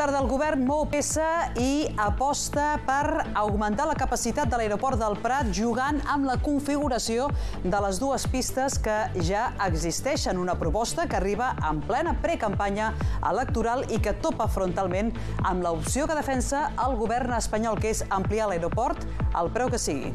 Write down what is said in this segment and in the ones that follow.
Tarda. El govern mou peça i aposta per augmentar la capacitat de l'aeroport del Prat jugant amb la configuració de les dues pistes que ja existeixen. Una proposta que arriba en plena precampanya electoral i que topa frontalment amb l'opció que defensa el govern espanyol, que és ampliar l'aeroport al preu que sigui.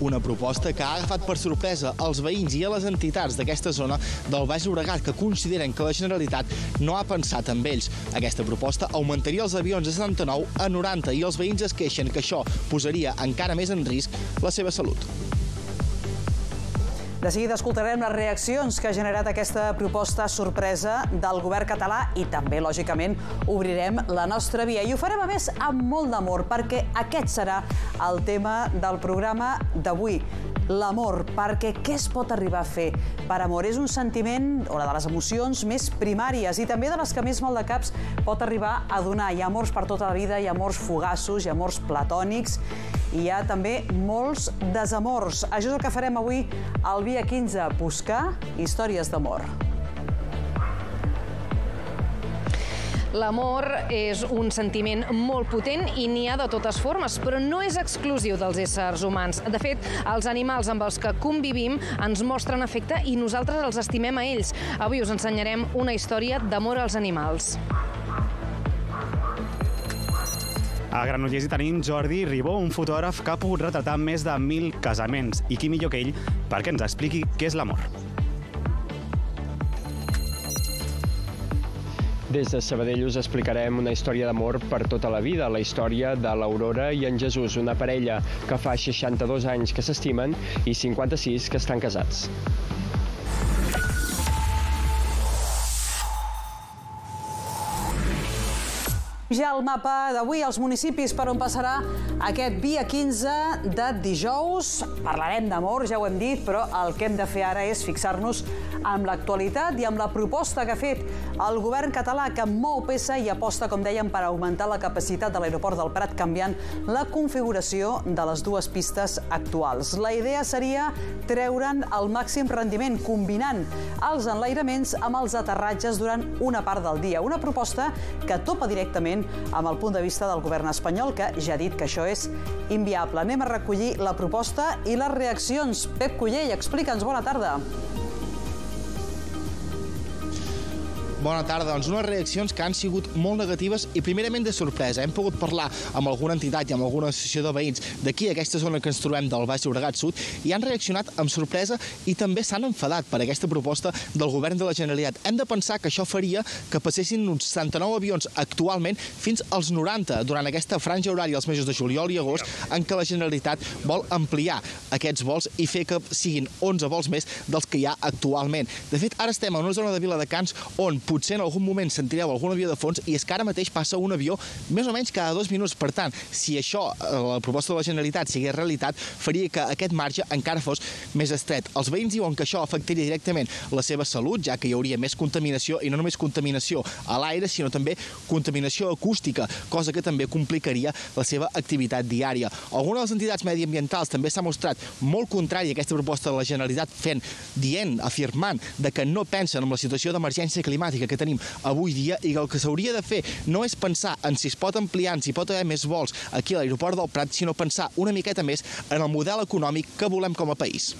Una proposta que ha agafat per sorpresa els veïns i a les entitats d'aquesta zona del Baix Llobregat que consideren que la Generalitat no ha pensat en ells. Aquesta proposta augmentaria els avions de 79 a 90 i els veïns es queixen que això posaria encara més en risc la seva salut. De seguida escoltarem les reaccions que ha generat aquesta proposta sorpresa del govern català i també, lògicament, obrirem la nostra via. I ho farem, a més, amb molt d'amor, perquè aquest serà el tema del programa d'avui l'amor, perquè què es pot arribar a fer per amor? És un sentiment, o una de les emocions més primàries i també de les que més mal de caps pot arribar a donar. Hi ha amors per tota la vida, hi ha amors fugassos, hi ha amors platònics, hi ha també molts desamors. Això és el que farem avui al Via 15, buscar històries d'amor. L'amor és un sentiment molt potent i n'hi ha de totes formes, però no és exclusiu dels éssers humans. De fet, els animals amb els que convivim ens mostren afecte i nosaltres els estimem a ells. Avui us ensenyarem una història d'amor als animals. A Granollers hi tenim Jordi Ribó, un fotògraf que ha pogut retratar més de 1.000 casaments. I qui millor que ell perquè ens expliqui què és l'amor. Des de Sabadell us explicarem una història d'amor per tota la vida, la història de l'Aurora i en Jesús, una parella que fa 62 anys que s'estimen i 56 que estan casats. Ja el mapa d'avui, els municipis per on passarà aquest Via 15 de dijous. Parlarem d'amor, ja ho hem dit, però el que hem de fer ara és fixar-nos amb l'actualitat i amb la proposta que ha fet el govern català que mou peça i aposta, com dèiem, per augmentar la capacitat de l'aeroport del Prat canviant la configuració de les dues pistes actuals. La idea seria treure'n el màxim rendiment, combinant els enlairaments amb els aterratges durant una part del dia. Una proposta que topa directament amb el punt de vista del govern espanyol, que ja ha dit que això és inviable. Anem a recollir la proposta i les reaccions. Pep Cullell, explica'ns. Bona tarda. Bona tarda. Doncs unes reaccions que han sigut molt negatives i primerament de sorpresa. Hem pogut parlar amb alguna entitat i amb alguna associació de veïns d'aquí, aquesta zona que ens trobem del Baix Llobregat Sud, i han reaccionat amb sorpresa i també s'han enfadat per aquesta proposta del govern de la Generalitat. Hem de pensar que això faria que passessin uns 69 avions actualment fins als 90 durant aquesta franja horària els mesos de juliol i agost en què la Generalitat vol ampliar aquests vols i fer que siguin 11 vols més dels que hi ha actualment. De fet, ara estem en una zona de Viladecans on potser en algun moment sentireu algun avió de fons i és que ara mateix passa un avió més o menys cada dos minuts. Per tant, si això, eh, la proposta de la Generalitat, sigués realitat, faria que aquest marge encara fos més estret. Els veïns diuen que això afectaria directament la seva salut, ja que hi hauria més contaminació, i no només contaminació a l'aire, sinó també contaminació acústica, cosa que també complicaria la seva activitat diària. Alguna de les entitats mediambientals també s'ha mostrat molt contrari a aquesta proposta de la Generalitat, fent, dient, afirmant, de que no pensen en la situació d'emergència climàtica que tenim avui dia i que el que s'hauria de fer no és pensar en si es pot ampliar, si pot haver més vols aquí a l'aeroport del Prat, sinó pensar una miqueta més en el model econòmic que volem com a país.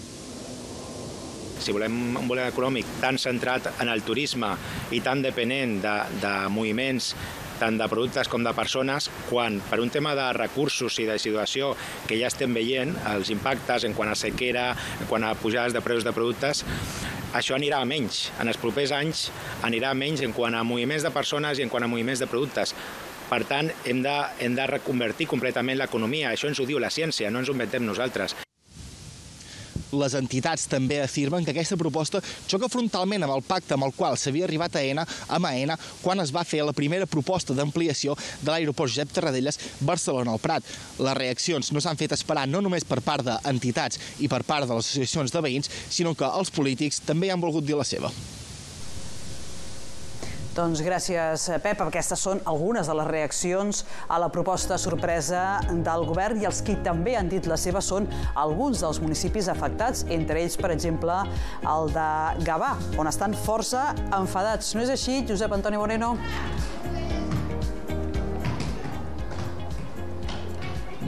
Si volem un model econòmic tan centrat en el turisme i tan depenent de, de moviments tant de productes com de persones, quan per un tema de recursos i de situació que ja estem veient, els impactes en quant a sequera, en quant a pujades de preus de productes, això anirà a menys. En els propers anys anirà a menys en quant a moviments de persones i en quant a moviments de productes. Per tant, hem de, hem de reconvertir completament l'economia. Això ens ho diu la ciència, no ens ho inventem nosaltres. Les entitats també afirmen que aquesta proposta xoca frontalment amb el pacte amb el qual s'havia arribat a ENA, amb AENA, quan es va fer la primera proposta d'ampliació de l'aeroport Josep Tarradellas Barcelona al Prat. Les reaccions no s'han fet esperar no només per part d'entitats i per part de les associacions de veïns, sinó que els polítics també han volgut dir la seva. Doncs gràcies, Pep. Aquestes són algunes de les reaccions a la proposta sorpresa del govern i els qui també han dit la seva són alguns dels municipis afectats, entre ells, per exemple, el de Gavà, on estan força enfadats. No és així, Josep Antoni Moreno?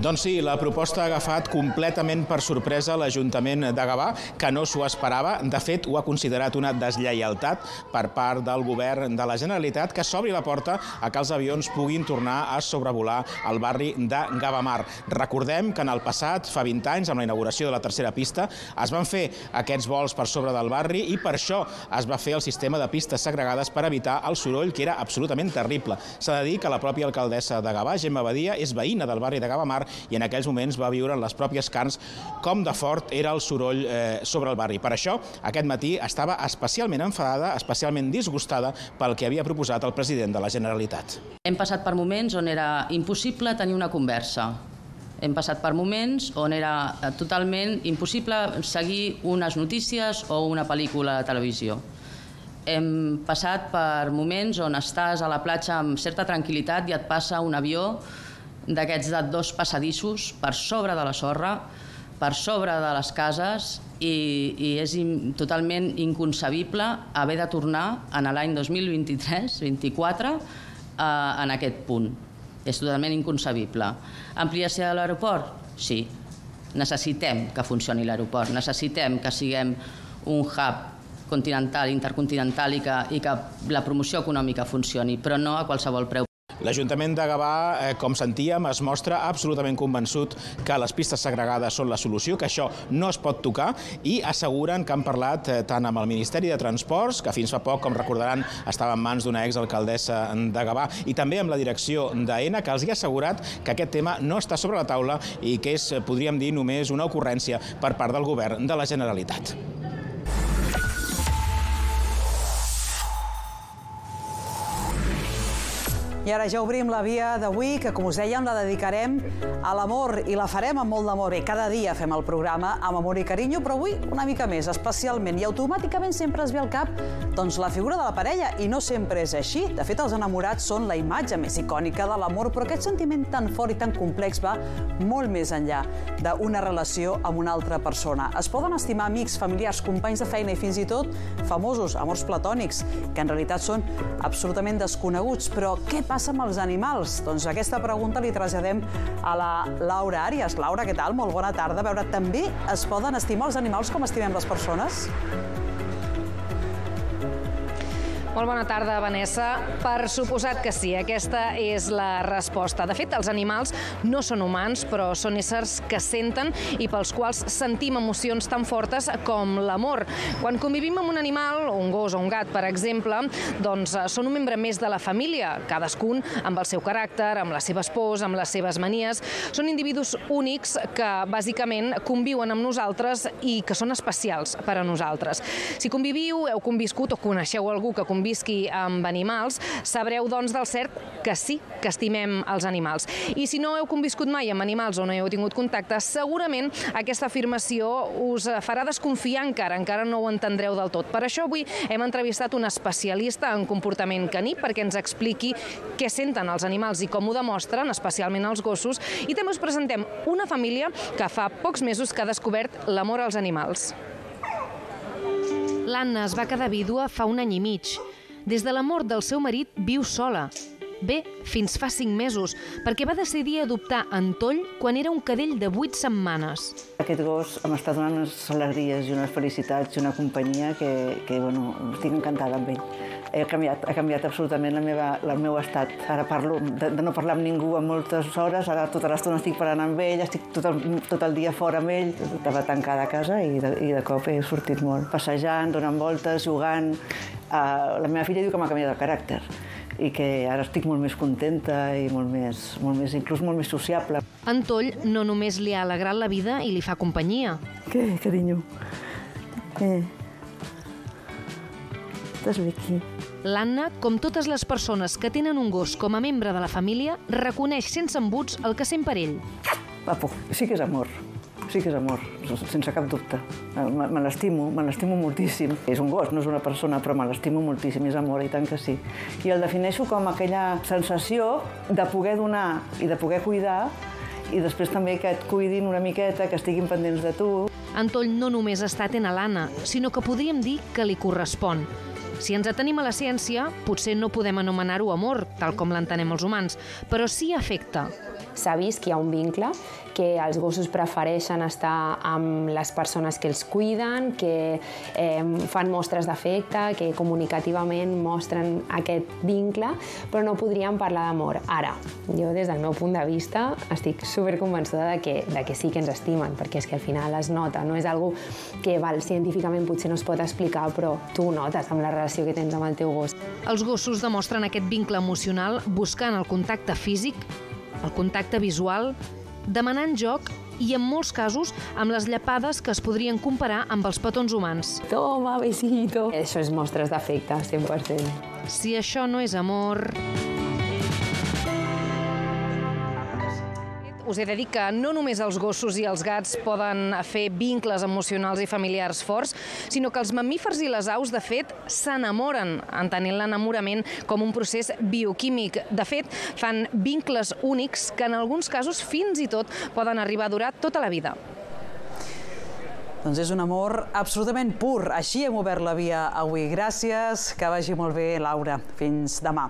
Doncs sí, la proposta ha agafat completament per sorpresa l'Ajuntament de Gavà, que no s'ho esperava. De fet, ho ha considerat una deslleialtat per part del govern de la Generalitat que s'obri la porta a que els avions puguin tornar a sobrevolar el barri de Gavamar. Recordem que en el passat, fa 20 anys, amb la inauguració de la tercera pista, es van fer aquests vols per sobre del barri i per això es va fer el sistema de pistes segregades per evitar el soroll, que era absolutament terrible. S'ha de dir que la pròpia alcaldessa de Gavà, Gemma Badia, és veïna del barri de Gavamar i en aquells moments va viure en les pròpies carns com de fort era el soroll eh, sobre el barri. Per això, aquest matí estava especialment enfadada, especialment disgustada pel que havia proposat el president de la Generalitat. Hem passat per moments on era impossible tenir una conversa. Hem passat per moments on era eh, totalment impossible seguir unes notícies o una pel·lícula de televisió. Hem passat per moments on estàs a la platja amb certa tranquil·litat i et passa un avió d'aquests de dos passadissos per sobre de la sorra, per sobre de les cases i, i és in, totalment inconcebible haver de tornar en l'any 2023-24 eh, en aquest punt. És totalment inconcebible. Ampliació de l'aeroport? Sí. Necessitem que funcioni l'aeroport, necessitem que siguem un hub continental, intercontinental i que, i que la promoció econòmica funcioni, però no a qualsevol preu. L'Ajuntament de Gavà, eh, com sentíem, es mostra absolutament convençut que les pistes segregades són la solució, que això no es pot tocar i asseguren que han parlat eh, tant amb el Ministeri de Transports, que fins fa poc, com recordaran, estava en mans d'una exalcaldessa de Gavà, i també amb la direcció d'AENA, que els hi ha assegurat que aquest tema no està sobre la taula i que és, eh, podríem dir, només una ocurrència per part del govern de la Generalitat. I ara ja obrim la via d'avui, que com us dèiem la dedicarem a l'amor i la farem amb molt d'amor. I cada dia fem el programa amb amor i carinyo, però avui una mica més, especialment. I automàticament sempre es ve al cap doncs, la figura de la parella, i no sempre és així. De fet, els enamorats són la imatge més icònica de l'amor, però aquest sentiment tan fort i tan complex va molt més enllà d'una relació amb una altra persona. Es poden estimar amics, familiars, companys de feina i fins i tot famosos amors platònics, que en realitat són absolutament desconeguts. Però què passa amb els animals? Doncs aquesta pregunta li traslladem a la Laura Àrias. Laura, què tal? Molt bona tarda. A veure, també es poden estimar els animals com estimem les persones? Molt bona tarda, Vanessa. Per suposat que sí, aquesta és la resposta. De fet, els animals no són humans, però són éssers que senten i pels quals sentim emocions tan fortes com l'amor. Quan convivim amb un animal, un gos o un gat, per exemple, doncs eh, són un membre més de la família, cadascun amb el seu caràcter, amb les seves pors, amb les seves manies. Són individus únics que, bàsicament, conviuen amb nosaltres i que són especials per a nosaltres. Si conviviu, heu conviscut o coneixeu algú que conviu convisqui amb animals, sabreu, doncs, del cert que sí que estimem els animals. I si no heu conviscut mai amb animals o no heu tingut contacte, segurament aquesta afirmació us farà desconfiar encara, encara no ho entendreu del tot. Per això avui hem entrevistat un especialista en comportament caní perquè ens expliqui què senten els animals i com ho demostren, especialment els gossos, i també us presentem una família que fa pocs mesos que ha descobert l'amor als animals. L'Anna es va quedar vídua fa un any i mig. Des de la mort del seu marit viu sola. Bé, fins fa cinc mesos, perquè va decidir adoptar en Toll quan era un cadell de vuit setmanes. Aquest gos m'està donant unes alegries i unes felicitats i una companyia que, que bueno, estic encantada amb ell. He canviat, ha canviat absolutament la meva, el meu estat. Ara parlo de, de no parlar amb ningú a moltes hores, ara tota l'estona estic parlant amb ell, estic tot el, tot el dia fora amb ell. Estava tancada a casa i de, i de cop he sortit molt. Passejant, donant voltes, jugant. Uh, la meva filla diu que m'ha canviat el caràcter i que ara estic molt més contenta i molt més, molt més, inclús molt més sociable. En Toll no només li ha alegrat la vida i li fa companyia. Què, carinyo? Què? Estàs aquí? L'Anna, com totes les persones que tenen un gos com a membre de la família, reconeix sense embuts el que sent per ell. Papo, sí que és amor. sí que és amor, sense cap dubte. Me, me l'estimo, me l'estimo moltíssim. És un gos, no és una persona, però me l'estimo moltíssim, és amor, i tant que sí. I el defineixo com aquella sensació de poder donar i de poder cuidar i després també que et cuidin una miqueta, que estiguin pendents de tu. Antoll no només està atent a l'Anna, sinó que podríem dir que li correspon. Si ens atenim a la ciència, potser no podem anomenar-ho amor, tal com l'entenem els humans, però sí afecte. S'ha vist que hi ha un vincle, que els gossos prefereixen estar amb les persones que els cuiden, que eh, fan mostres d'afecte, que comunicativament mostren aquest vincle, però no podríem parlar d'amor. Ara, jo des del meu punt de vista estic superconvençuda de que, de que sí que ens estimen, perquè és que al final es nota, no és algo que val, científicament potser no es pot explicar, però tu notes amb la relació que tens amb el teu gos. Els gossos demostren aquest vincle emocional buscant el contacte físic el contacte visual, demanant joc i, en molts casos, amb les llepades que es podrien comparar amb els petons humans. Toma, besito. Això és mostres d'afecte, 100%. Si això no és amor... us he de dir que no només els gossos i els gats poden fer vincles emocionals i familiars forts, sinó que els mamífers i les aus, de fet, s'enamoren, entenent l'enamorament com un procés bioquímic. De fet, fan vincles únics que en alguns casos fins i tot poden arribar a durar tota la vida. Doncs és un amor absolutament pur. Així hem obert la via avui. Gràcies, que vagi molt bé, Laura. Fins demà.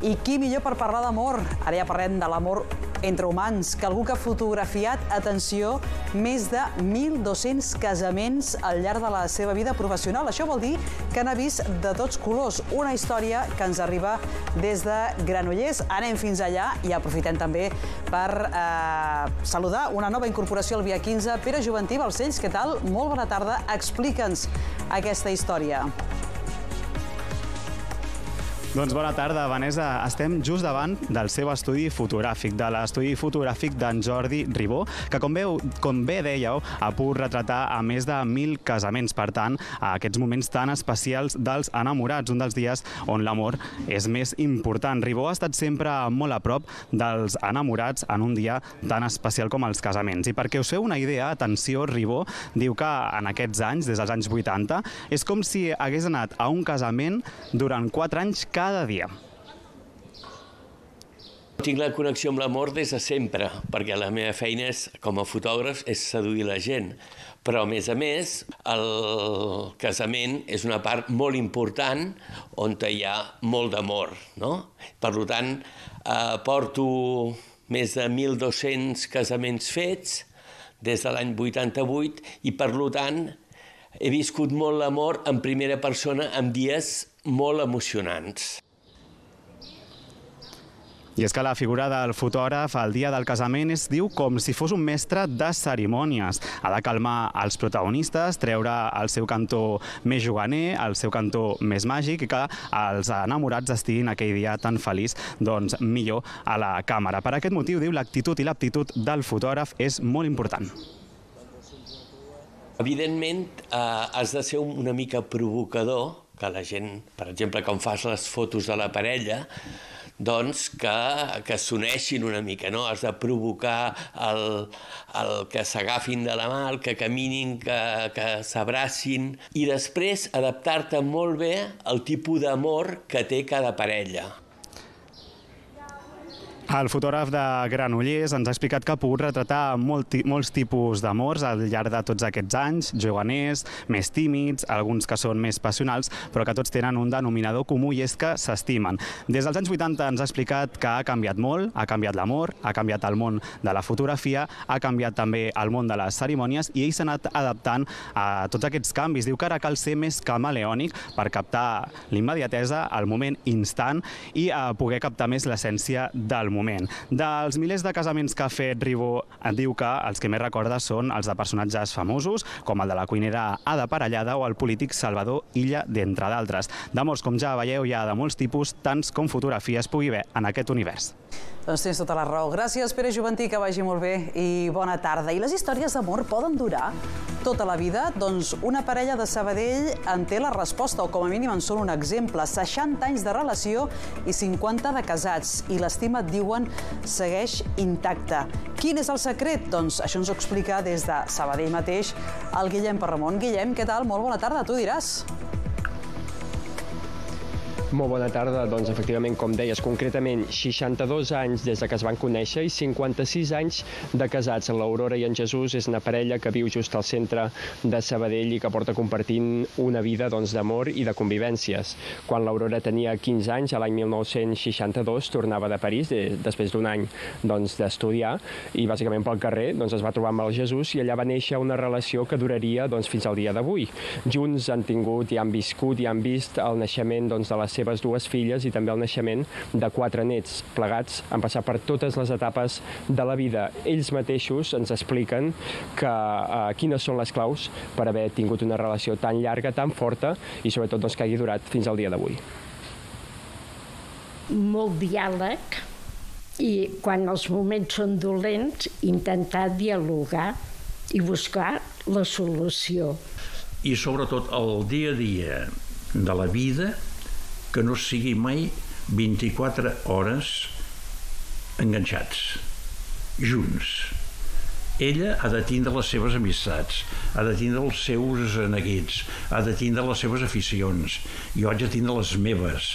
I qui millor per parlar d'amor? Ara ja parlem de l'amor entre humans, que algú que ha fotografiat, atenció, més de 1.200 casaments al llarg de la seva vida professional. Això vol dir que n'ha vist de tots colors. Una història que ens arriba des de Granollers. Anem fins allà i aprofitem també per eh, saludar una nova incorporació al Via 15. Pere Juventí Balcells, què tal? Molt bona tarda. Explica'ns aquesta història. Doncs bona tarda, Vanessa. Estem just davant del seu estudi fotogràfic, de l'estudi fotogràfic d'en Jordi Ribó, que com, veu, com bé dèieu, ha pogut retratar a més de mil casaments. Per tant, a aquests moments tan especials dels enamorats, un dels dies on l'amor és més important. Ribó ha estat sempre molt a prop dels enamorats en un dia tan especial com els casaments. I perquè us feu una idea, atenció, Ribó diu que en aquests anys, des dels anys 80, és com si hagués anat a un casament durant 4 anys cada cada dia. Tinc la connexió amb l'amor des de sempre, perquè la meva feina és, com a fotògraf és seduir la gent. Però, a més a més, el casament és una part molt important on hi ha molt d'amor. No? Per tant, eh, porto més de 1.200 casaments fets des de l'any 88 i, per tant, he viscut molt l'amor en primera persona en dies molt emocionants. I és que la figura del fotògraf al dia del casament es diu com si fos un mestre de cerimònies. Ha de calmar els protagonistes, treure el seu cantó més juganer, el seu cantó més màgic i que els enamorats estiguin aquell dia tan feliç, doncs millor a la càmera. Per aquest motiu, diu, l'actitud i l'aptitud del fotògraf és molt important. Evidentment, eh, has de ser una mica provocador, que la gent, per exemple, quan fas les fotos de la parella, doncs que, que s'uneixin una mica, no? Has de provocar el, el que s'agafin de la mà, el que caminin, que, que s'abracin, i després adaptar-te molt bé al tipus d'amor que té cada parella. El fotògraf de Granollers ens ha explicat que ha pogut retratar molt, molts tipus d'amors al llarg de tots aquests anys, juganers, més tímids, alguns que són més passionals, però que tots tenen un denominador comú i és que s'estimen. Des dels anys 80 ens ha explicat que ha canviat molt, ha canviat l'amor, ha canviat el món de la fotografia, ha canviat també el món de les cerimònies i ell s'ha anat adaptant a tots aquests canvis. Diu que ara cal ser més camaleònic per captar l'immediatesa, el moment instant i a poder captar més l'essència del moment. Dels milers de casaments que ha fet Ribó, diu que els que més recorda són els de personatges famosos, com el de la cuinera Ada Parellada o el polític Salvador Illa, d'entre d'altres. D'amors, com ja veieu, hi ha de molts tipus, tants com fotografies pugui haver en aquest univers. Doncs tens tota la raó. Gràcies, Pere Juventí, que vagi molt bé i bona tarda. I les històries d'amor poden durar tota la vida? Doncs una parella de Sabadell en té la resposta, o com a mínim en són un exemple. 60 anys de relació i 50 de casats. I l'estima diu diuen segueix intacte. Quin és el secret? Doncs això ens ho explica des de Sabadell mateix el Guillem Perramon. Guillem, què tal? Molt bona tarda, tu diràs. Molt bona tarda. Doncs efectivament, com deies, concretament 62 anys des de que es van conèixer i 56 anys de casats. L'Aurora i en Jesús és una parella que viu just al centre de Sabadell i que porta compartint una vida doncs, d'amor doncs, i de convivències. Quan l'Aurora tenia 15 anys, a l'any 1962, tornava de París, de, després d'un any doncs, d'estudiar, doncs, i bàsicament pel carrer doncs, es va trobar amb el Jesús i allà va néixer una relació que duraria doncs, fins al dia d'avui. Junts han tingut i han viscut i han vist el naixement doncs, de la seva seves dues filles i també el naixement de quatre nets. Plegats han passat per totes les etapes de la vida. Ells mateixos ens expliquen que, eh, quines són les claus per haver tingut una relació tan llarga, tan forta i sobretot doncs, que hagi durat fins al dia d'avui. Molt diàleg i quan els moments són dolents intentar dialogar i buscar la solució. I sobretot el dia a dia de la vida que no sigui mai 24 hores enganxats, junts. Ella ha de tindre les seves amistats, ha de tindre els seus neguits, ha de tindre les seves aficions, jo haig de tindre les meves.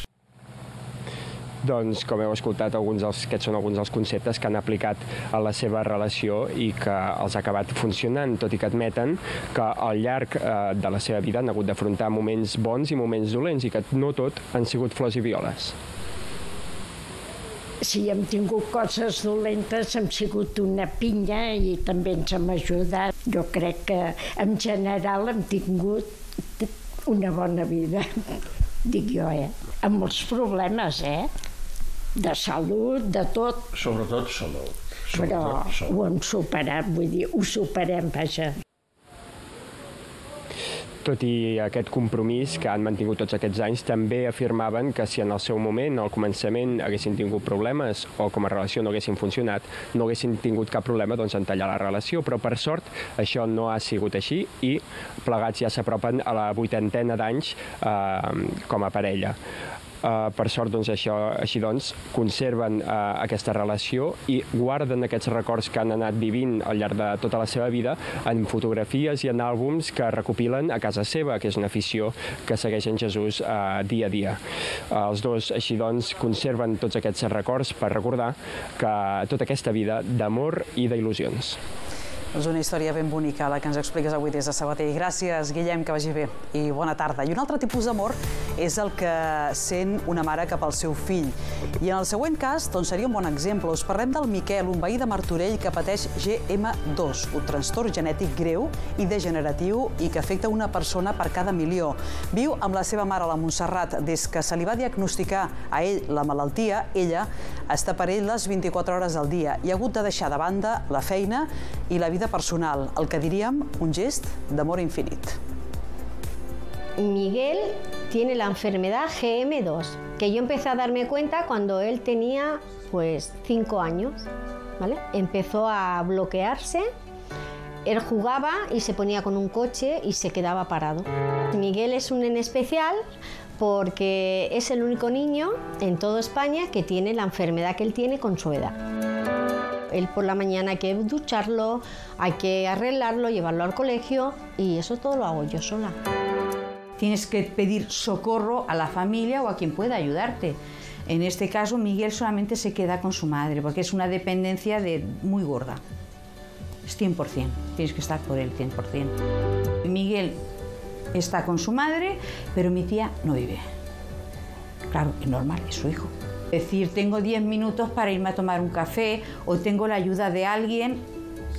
Doncs, com heu escoltat, alguns dels, aquests són alguns dels conceptes que han aplicat a la seva relació i que els ha acabat funcionant, tot i que admeten que al llarg eh, de la seva vida han hagut d'afrontar moments bons i moments dolents i que no tot han sigut flors i violes. Si hem tingut coses dolentes, hem sigut una pinya i també ens hem ajudat. Jo crec que en general hem tingut una bona vida, dic jo, eh? Amb molts problemes, eh? De salut, de tot. Sobretot salut. Sobretot Però salut. ho hem superat, vull dir, ho superem, vaja. Tot i aquest compromís que han mantingut tots aquests anys, també afirmaven que si en el seu moment, al començament, haguessin tingut problemes o com a relació no haguessin funcionat, no haguessin tingut cap problema doncs, en tallar la relació, però per sort això no ha sigut així i plegats ja s'apropen a la vuitantena d'anys eh, com a parella. Uh, per sort, doncs, això, així doncs, conserven uh, aquesta relació i guarden aquests records que han anat vivint al llarg de tota la seva vida en fotografies i en àlbums que recopilen a casa seva, que és una afició que segueix en Jesús uh, dia a dia. Uh, els dos, així doncs, conserven tots aquests records per recordar que tota aquesta vida d'amor i d'il·lusions. És una història ben bonica, la que ens expliques avui des de Sabatell. Gràcies, Guillem, que vagi bé i bona tarda. I un altre tipus d'amor és el que sent una mare cap al seu fill. I en el següent cas, doncs seria un bon exemple. Us parlem del Miquel, un veí de Martorell que pateix GM2, un trastorn genètic greu i degeneratiu i que afecta una persona per cada milió. Viu amb la seva mare, la Montserrat. Des que se li va diagnosticar a ell la malaltia, ella està per ell les 24 hores al dia i ha hagut de deixar de banda la feina i la vida personal, el que diríem un gest d'amor infinit. Miguel tiene la enfermedad GM2, que yo empecé a darme cuenta cuando él tenía pues 5 años. ¿vale? Empezó a bloquearse, él jugaba y se ponía con un coche y se quedaba parado. Miguel es un en especial porque es el único niño en toda España que tiene la enfermedad que él tiene con su edad. Él por la mañana hay que ducharlo, hay que arreglarlo, llevarlo al colegio y eso todo lo hago yo sola. Tienes que pedir socorro a la familia o a quien pueda ayudarte. En este caso, Miguel solamente se queda con su madre porque es una dependencia de, muy gorda. Es 100%, tienes que estar por él 100%. Miguel está con su madre, pero mi tía no vive. Claro, es normal, es su hijo. Decir, tengo 10 minutos para irme a tomar un café o tengo la ayuda de alguien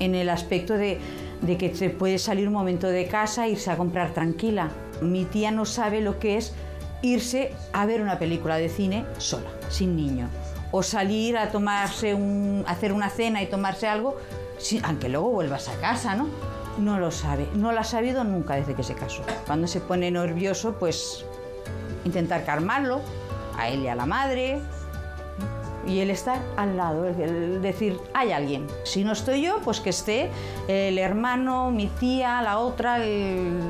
en el aspecto de, que te puedes salir un momento de casa e irse a comprar tranquila. Mi tía no sabe lo que es irse a ver una película de cine sola, sin niño. O salir a tomarse un, hacer una cena y tomarse algo, aunque luego vuelvas a casa, ¿no? No lo sabe, no lo ha sabido nunca desde que se casó. Cuando se pone nervioso, pues intentar calmarlo, a él y a la madre, y el estar al lado, el decir, hay alguien. Si no estoy yo, pues que esté el hermano, mi tía, la otra, el,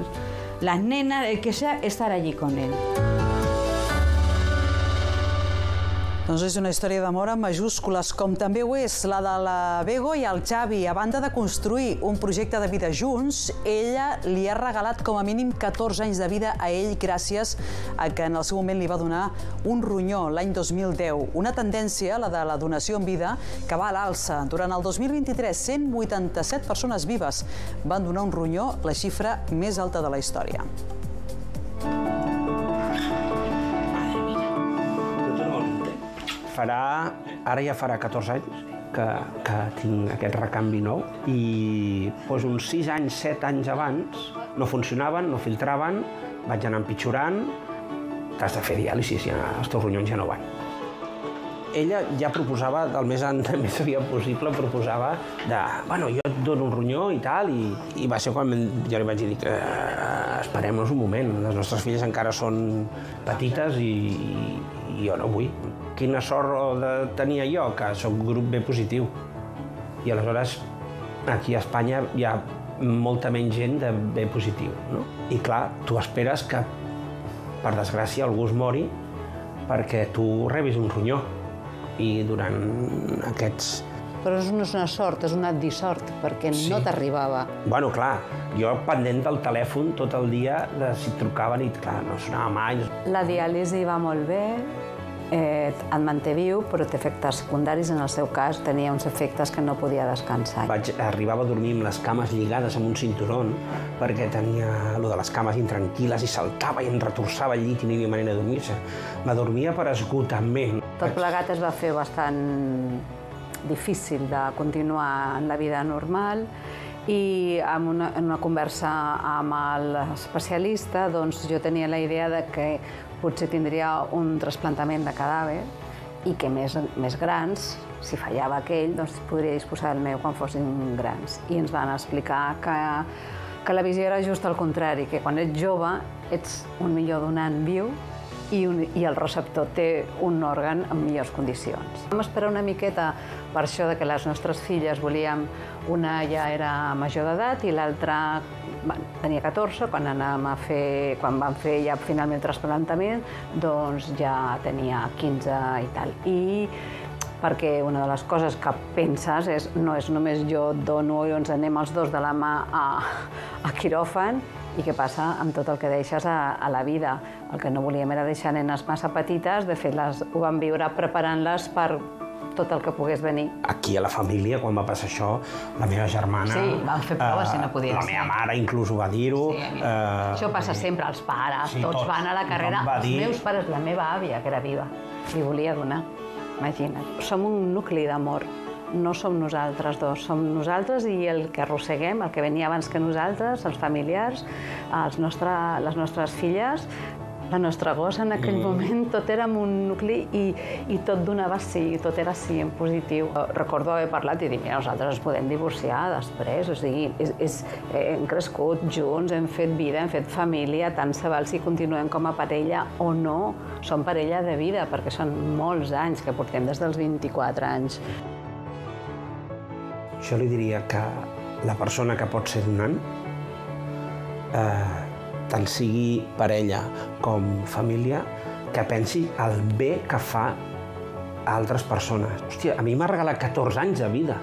las nenas, el que sea, estar allí con él. Doncs és una història d'amor amb majúscules, com també ho és la de la Bego i el Xavi. A banda de construir un projecte de vida junts, ella li ha regalat com a mínim 14 anys de vida a ell gràcies a que en el seu moment li va donar un ronyó l'any 2010. Una tendència, la de la donació en vida, que va a l'alça. Durant el 2023, 187 persones vives van donar un ronyó, la xifra més alta de la història. Farà, ara ja farà 14 anys que, que tinc aquest recanvi nou i doncs, uns 6 anys, 7 anys abans no funcionaven, no filtraven, vaig anar empitjorant, t'has de fer diàlisis, ja, els teus ronyons ja no van. Ella ja proposava, del més, més aviat possible, proposava de, bueno, jo et dono un ronyó i tal, i, i va ser quan jo li vaig dir que eh, esperem-nos un moment, les nostres filles encara són petites i, i jo no vull quina sort de tenia jo, que sóc grup B positiu. I aleshores aquí a Espanya hi ha molta menys gent de B positiu. No? I clar, tu esperes que, per desgràcia, algú es mori perquè tu rebis un ronyó. I durant aquests però no és una sort, és una dissort, perquè sí. no t'arribava. Bueno, clar, jo pendent del telèfon tot el dia de si trucaven i, clar, no sonava mai. La diàlisi va molt bé, eh, et manté viu, però té efectes secundaris. En el seu cas, tenia uns efectes que no podia descansar. Vaig, arribava a dormir amb les cames lligades amb un cinturón perquè tenia lo de les cames intranquil·les i saltava i em retorçava al llit i no hi havia manera de dormir-se. M'adormia per esgotament. Tot plegat es va fer bastant difícil de continuar en la vida normal i en una, en una conversa amb l'especialista doncs, jo tenia la idea de que potser tindria un trasplantament de cadàver i que més, més grans, si fallava aquell, doncs podria disposar del meu quan fossin grans. I ens van explicar que, que la visió era just al contrari, que quan ets jove ets un millor donant viu i, un, i el receptor té un òrgan en millors condicions. Vam esperar una miqueta per això de que les nostres filles volíem, una ja era major d'edat i l'altra tenia 14, quan anàvem a fer, quan vam fer ja finalment el trasplantament, doncs ja tenia 15 i tal. I perquè una de les coses que penses és no és només jo et dono i ens anem els dos de la mà a, a quiròfan i què passa amb tot el que deixes a, a la vida. El que no volíem era deixar nenes massa petites, de fet les, ho vam viure preparant-les per tot el que pogués venir. Aquí a la família, quan va passar això, la meva germana... Sí, van fer proves uh, si no eh, podia La meva mare inclús ho va dir-ho. Sí, uh, això passa sempre, els pares, sí, tots, tots van a la carrera. Els dir... meus pares, la meva àvia, que era viva, li volia donar, imagina't. Som un nucli d'amor, no som nosaltres dos, som nosaltres i el que arrosseguem, el que venia abans que nosaltres, els familiars, els nostre, les nostres filles, la nostra gossa en aquell mm. moment, tot era en un nucli i, i tot donava sí, tot era sí en positiu. Recordo haver parlat i dir, mira, nosaltres ens podem divorciar després, o sigui, és, és, eh, hem crescut junts, hem fet vida, hem fet família, tant se val si continuem com a parella o no. Som parella de vida, perquè són molts anys que portem des dels 24 anys. Jo li diria que la persona que pot ser donant eh, tant sigui parella com família, que pensi el bé que fa a altres persones. Hòstia, a mi m'ha regalat 14 anys de vida.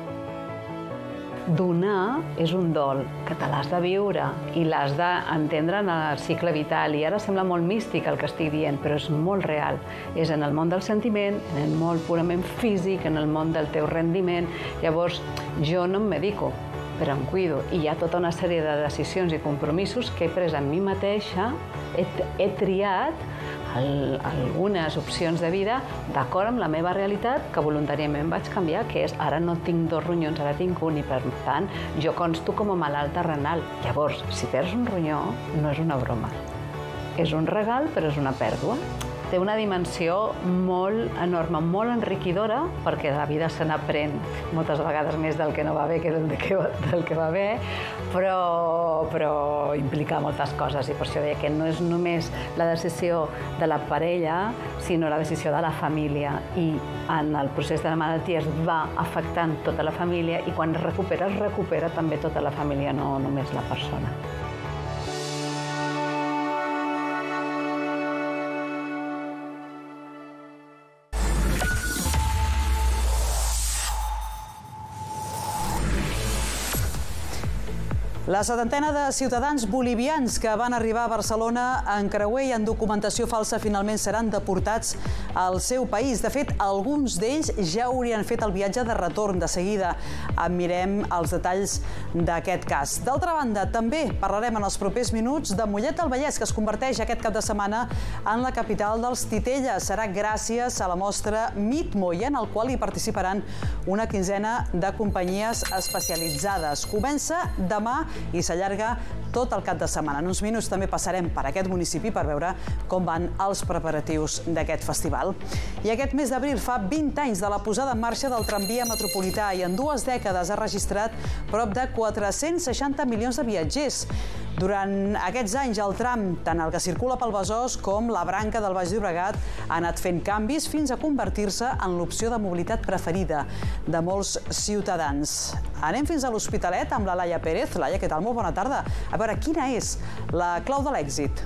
Donar és un dol que te l'has de viure i l'has d'entendre en el cicle vital. I ara sembla molt místic el que estic dient, però és molt real. És en el món del sentiment, en el món purament físic, en el món del teu rendiment. Llavors, jo no em medico, però em cuido. I hi ha tota una sèrie de decisions i compromisos que he pres amb mi mateixa, he, he triat el, algunes opcions de vida d'acord amb la meva realitat que voluntàriament vaig canviar, que és ara no tinc dos ronyons, ara tinc un i per tant jo consto com a malalta renal. Llavors, si perds un ronyó, no és una broma. És un regal, però és una pèrdua té una dimensió molt enorme, molt enriquidora, perquè la vida se n'aprèn moltes vegades més del que no va bé que del que, del que va bé, però, però implica moltes coses i per això deia que no és només la decisió de la parella, sinó la decisió de la família i en el procés de la malaltia es va afectant tota la família i quan recupera, es recupera també tota la família, no només la persona. La setantena de ciutadans bolivians que van arribar a Barcelona en creuer i en documentació falsa finalment seran deportats al seu país. De fet, alguns d'ells ja haurien fet el viatge de retorn. De seguida mirem els detalls d'aquest cas. D'altra banda, també parlarem en els propers minuts de Mollet del Vallès, que es converteix aquest cap de setmana en la capital dels Titelles. Serà gràcies a la mostra Mitmoy, en el qual hi participaran una quinzena de companyies especialitzades. Comença demà i s'allarga tot el cap de setmana. En uns minuts també passarem per aquest municipi per veure com van els preparatius d'aquest festival. I aquest mes d'abril fa 20 anys de la posada en marxa del tramvia metropolità i en dues dècades ha registrat prop de 460 milions de viatgers. Durant aquests anys, el tram, tant el que circula pel Besòs com la branca del Baix Llobregat, ha anat fent canvis fins a convertir-se en l'opció de mobilitat preferida de molts ciutadans. Anem fins a l'Hospitalet amb la Laia Pérez. Laia, què tal? Molt bona tarda. A veure, quina és la clau de l'èxit?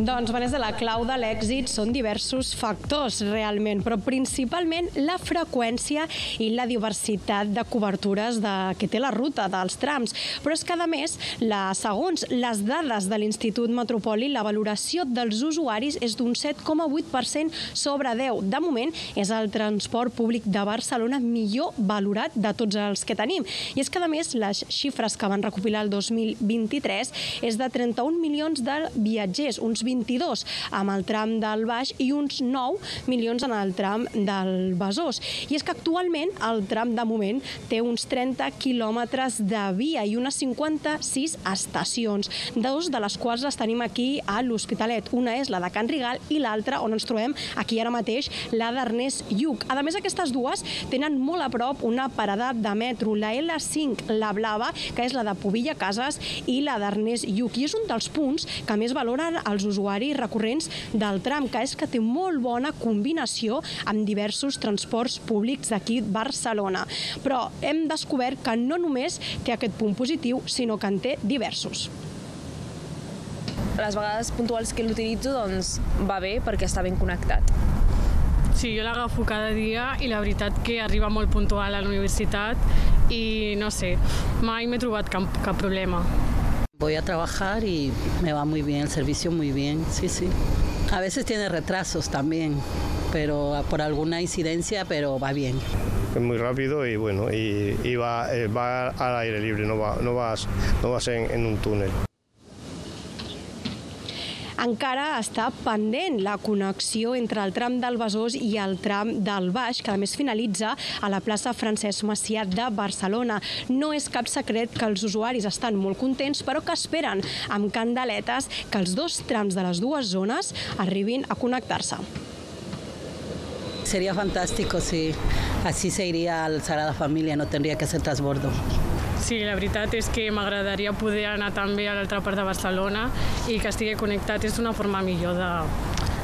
Doncs, Vanessa, la clau de l'èxit són diversos factors, realment, però principalment la freqüència i la diversitat de cobertures de, que té la ruta dels trams. Però és que, a més, la, segons les dades de l'Institut Metropoli, la valoració dels usuaris és d'un 7,8% sobre 10. De moment, és el transport públic de Barcelona millor valorat de tots els que tenim. I és que, a més, les xifres que van recopilar el 2023 és de 31 milions de viatgers, uns 22 amb el tram del Baix i uns 9 milions en el tram del Besòs. I és que actualment el tram de moment té uns 30 quilòmetres de via i unes 56 estacions, dos de les quals les tenim aquí a l'Hospitalet. Una és la de Can Rigal i l'altra, on ens trobem aquí ara mateix, la d'Ernest Lluc. A més, aquestes dues tenen molt a prop una parada de metro, la L5, la blava, que és la de Pobilla Cases, i la d'Ernest Lluc. I és un dels punts que més valoren els usuaris recurrents del tram, que és que té molt bona combinació amb diversos transports públics d'aquí Barcelona. Però hem descobert que no només té aquest punt positiu, sinó que en té diversos. Les vegades puntuals que l'utilitzo doncs, va bé perquè està ben connectat. Sí, jo l'agafo cada dia i la veritat que arriba molt puntual a la universitat i no sé, mai m'he trobat cap, cap problema. Voy a trabajar y me va muy bien, el servicio muy bien, sí, sí. A veces tiene retrasos también, pero por alguna incidencia, pero va bien. Es muy rápido y bueno, y, va, eh, va, al aire libre, no, va, no vas, no vas en un túnel. Encara està pendent la connexió entre el tram del Besòs i el tram del Baix, que a més finalitza a la plaça Francesc Macià de Barcelona. No és cap secret que els usuaris estan molt contents, però que esperen amb candeletes que els dos trams de les dues zones arribin a connectar-se. Sería fantástico si así se iría al Sagrada Familia, no tendría que ser transbordo. Sí, la veritat és que m'agradaria poder anar també a l'altra part de Barcelona i que estigui connectat és una forma millor de,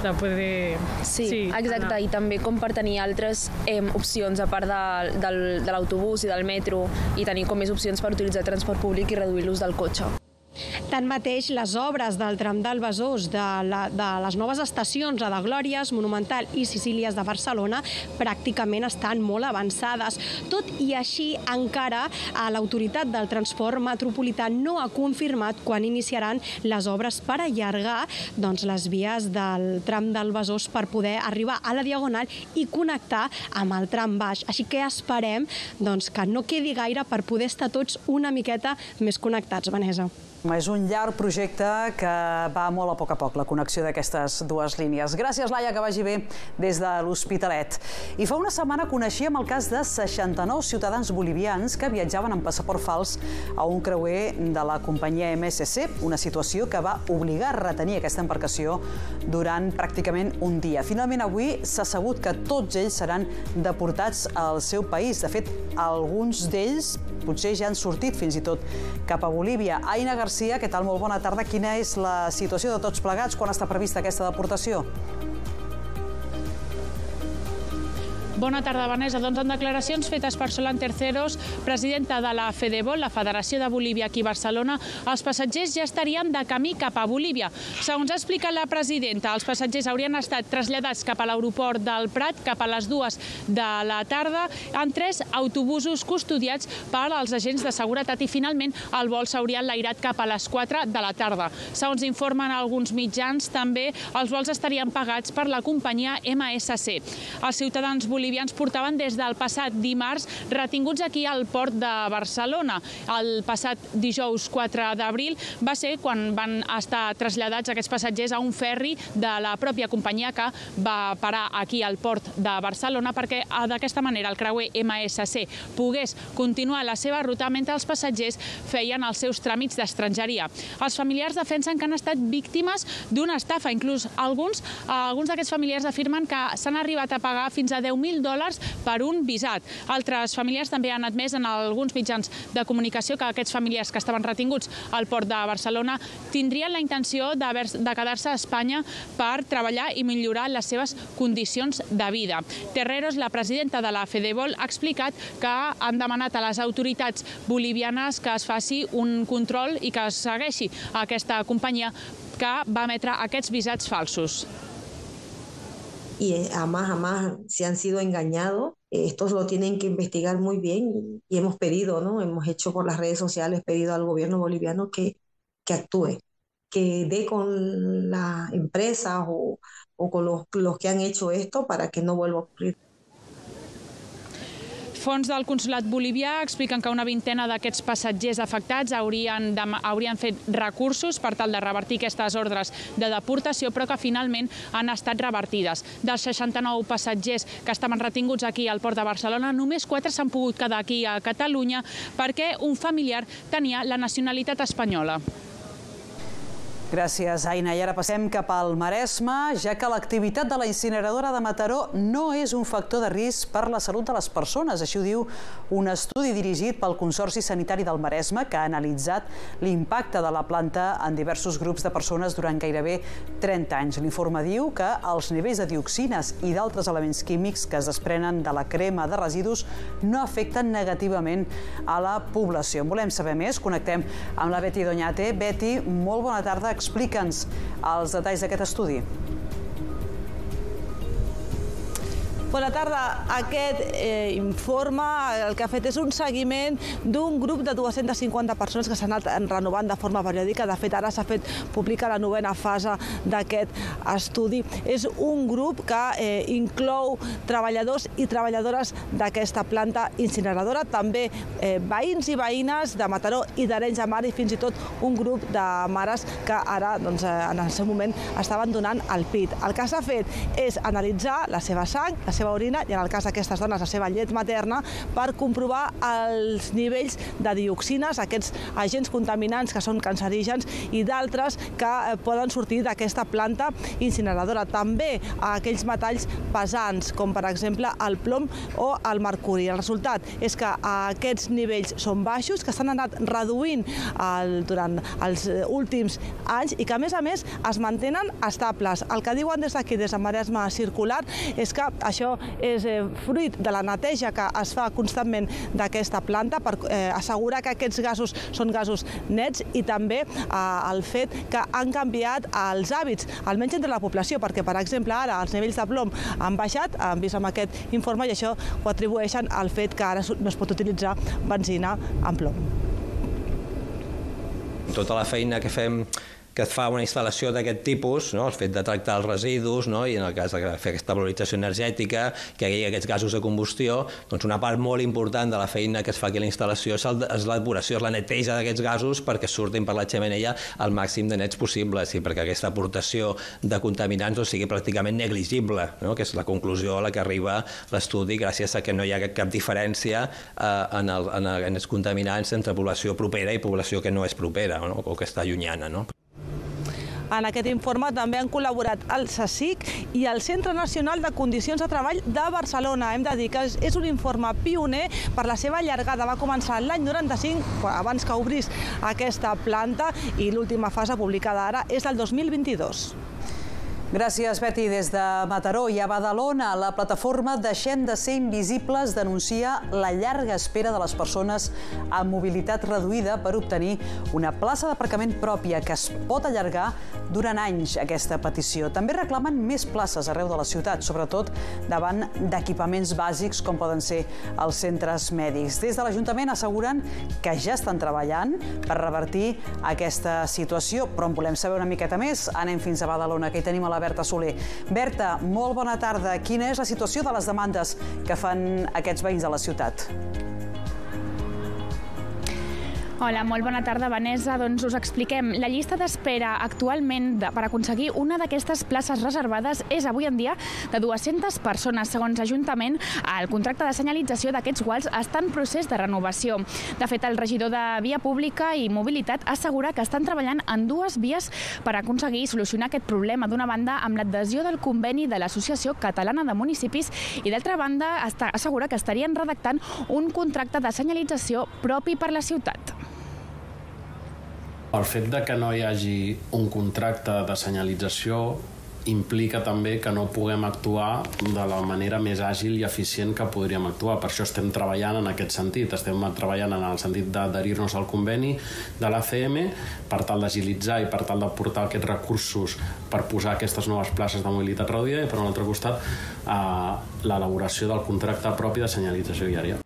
de poder... Sí, sí exacte, anar. i també com per tenir altres eh, opcions a part de, del, de l'autobús i del metro i tenir com més opcions per utilitzar el transport públic i reduir l'ús del cotxe. Tanmateix, les obres del tram del Besòs de, la, de les noves estacions a de Glòries, Monumental i Sicílies de Barcelona pràcticament estan molt avançades. Tot i així, encara a l'autoritat del transport metropolità no ha confirmat quan iniciaran les obres per allargar doncs, les vies del tram del Besòs per poder arribar a la Diagonal i connectar amb el tram baix. Així que esperem doncs, que no quedi gaire per poder estar tots una miqueta més connectats, Vanessa. És un llarg projecte que va molt a poc a poc, la connexió d'aquestes dues línies. Gràcies, Laia, que vagi bé des de l'Hospitalet. I fa una setmana coneixíem el cas de 69 ciutadans bolivians que viatjaven amb passaport fals a un creuer de la companyia MSC, una situació que va obligar a retenir aquesta embarcació durant pràcticament un dia. Finalment, avui s'ha sabut que tots ells seran deportats al seu país. De fet, alguns d'ells potser ja han sortit fins i tot cap a Bolívia. Aina Garcia, què tal? Molt bona tarda. Quina és la situació de tots plegats? Quan està prevista aquesta deportació? Bona tarda, Vanessa. Doncs en declaracions fetes per Solan Terceros, presidenta de la FEDEBOL, la Federació de Bolívia aquí a Barcelona, els passatgers ja estarien de camí cap a Bolívia. Segons ha explicat la presidenta, els passatgers haurien estat traslladats cap a l'aeroport del Prat cap a les dues de la tarda en tres autobusos custodiats per als agents de seguretat i finalment el vol s'hauria enlairat cap a les 4 de la tarda. Segons informen alguns mitjans, també els vols estarien pagats per la companyia MSC. Els ciutadans bolivians portaven des del passat dimarts retinguts aquí al port de Barcelona. El passat dijous 4 d'abril va ser quan van estar traslladats aquests passatgers a un ferri de la pròpia companyia que va parar aquí al port de Barcelona perquè d'aquesta manera el creuer MSC pogués continuar la seva ruta mentre els passatgers feien els seus tràmits d'estrangeria. Els familiars defensen que han estat víctimes d'una estafa. Inclús alguns, alguns d'aquests familiars afirmen que s'han arribat a pagar fins a 10.000 dòlars per un visat. Altres familiars també han admès en alguns mitjans de comunicació que aquests familiars que estaven retinguts al port de Barcelona tindrien la intenció de, de quedar-se a Espanya per treballar i millorar les seves condicions de vida. Terreros, la presidenta de la FEDEBOL, ha explicat que han demanat a les autoritats bolivianes que es faci un control i que segueixi aquesta companyia que va emetre aquests visats falsos. Y además, jamás se han sido engañados. Estos lo tienen que investigar muy bien y hemos pedido, ¿no? Hemos hecho por las redes sociales, pedido al gobierno boliviano que, que actúe, que dé con las empresas o, o con los, los que han hecho esto para que no vuelva a ocurrir. Fons del Consolat bolivià expliquen que una vintena d'aquests passatgers afectats haurien, de, haurien fet recursos per tal de revertir aquestes ordres de deportació, però que finalment han estat revertides. Dels 69 passatgers que estaven retinguts aquí al port de Barcelona, només 4 s'han pogut quedar aquí a Catalunya perquè un familiar tenia la nacionalitat espanyola. Gràcies, Aina. I ara passem cap al Maresme, ja que l'activitat de la incineradora de Mataró no és un factor de risc per la salut de les persones. Així ho diu un estudi dirigit pel Consorci Sanitari del Maresme, que ha analitzat l'impacte de la planta en diversos grups de persones durant gairebé 30 anys. L'informe diu que els nivells de dioxines i d'altres elements químics que es desprenen de la crema de residus no afecten negativament a la població. En volem saber més? Connectem amb la Beti Doñate. Beti, molt bona tarda explica'ns els detalls d'aquest estudi. Bona tarda. Aquest eh, informe el que ha fet és un seguiment d'un grup de 250 persones que s'han anat renovant de forma periòdica. De fet, ara s'ha fet pública la novena fase d'aquest estudi. És un grup que eh, inclou treballadors i treballadores d'aquesta planta incineradora, també eh, veïns i veïnes de Mataró i d'Arenys de Mar i fins i tot un grup de mares que ara, doncs, eh, en el seu moment, estaven donant el pit. El que s'ha fet és analitzar la seva sang, la seva orina i en el cas d'aquestes dones la seva llet materna per comprovar els nivells de dioxines, aquests agents contaminants que són cancerígens i d'altres que eh, poden sortir d'aquesta planta incineradora. També aquells metalls pesants, com per exemple el plom o el mercuri. El resultat és que aquests nivells són baixos, que s'han anat reduint el, durant els últims anys i que a més a més es mantenen estables. El que diuen des d'aquí, des de Maresme Circular, és que això és eh, fruit de la neteja que es fa constantment d'aquesta planta per eh, assegurar que aquests gasos són gasos nets i també eh, el fet que han canviat els hàbits, almenys entre la població, perquè, per exemple, ara els nivells de plom han baixat, han vist amb aquest informe, i això ho atribueixen al fet que ara no es pot utilitzar benzina amb plom. Tota la feina que fem que et fa una instal·lació d'aquest tipus, no? el fet de tractar els residus, no? i en el cas de fer aquesta valorització energètica, que hi hagi aquests gasos de combustió, doncs una part molt important de la feina que es fa aquí a la instal·lació és l'evaporació, és la neteja d'aquests gasos perquè surtin per la xemeneia el màxim de nets possible, i perquè aquesta aportació de contaminants no sigui pràcticament negligible, no? que és la conclusió a la que arriba l'estudi gràcies a que no hi ha cap diferència eh, en, el, en, el, en els contaminants entre població propera i població que no és propera no? o que està llunyana. No? En aquest informe també han col·laborat el CSIC i el Centre Nacional de Condicions de Treball de Barcelona. Hem de dir que és un informe pioner per la seva llargada. Va començar l'any 95, abans que obrís aquesta planta, i l'última fase publicada ara és del 2022. Gràcies, Betty. Des de Mataró i a Badalona, la plataforma Deixem de ser invisibles denuncia la llarga espera de les persones amb mobilitat reduïda per obtenir una plaça d'aparcament pròpia que es pot allargar durant anys aquesta petició. També reclamen més places arreu de la ciutat, sobretot davant d'equipaments bàsics com poden ser els centres mèdics. Des de l'Ajuntament asseguren que ja estan treballant per revertir aquesta situació, però en volem saber una miqueta més. Anem fins a Badalona, que hi tenim a la Berta Soler. Berta, molt bona tarda. Quina és la situació de les demandes que fan aquests veïns de la ciutat? Hola, molt bona tarda, Vanessa. Doncs us expliquem. La llista d'espera actualment de, per aconseguir una d'aquestes places reservades és avui en dia de 200 persones. Segons l'Ajuntament, el contracte de senyalització d'aquests guals està en procés de renovació. De fet, el regidor de Via Pública i Mobilitat assegura que estan treballant en dues vies per aconseguir solucionar aquest problema. D'una banda, amb l'adhesió del conveni de l'Associació Catalana de Municipis i d'altra banda, està, assegura que estarien redactant un contracte de senyalització propi per la ciutat. El fet de que no hi hagi un contracte de senyalització implica també que no puguem actuar de la manera més àgil i eficient que podríem actuar. Per això estem treballant en aquest sentit. Estem treballant en el sentit d'adherir-nos al conveni de l'ACM per tal d'agilitzar i per tal de portar aquests recursos per posar aquestes noves places de mobilitat reduïda i per un altre costat l'elaboració del contracte propi de senyalització viària.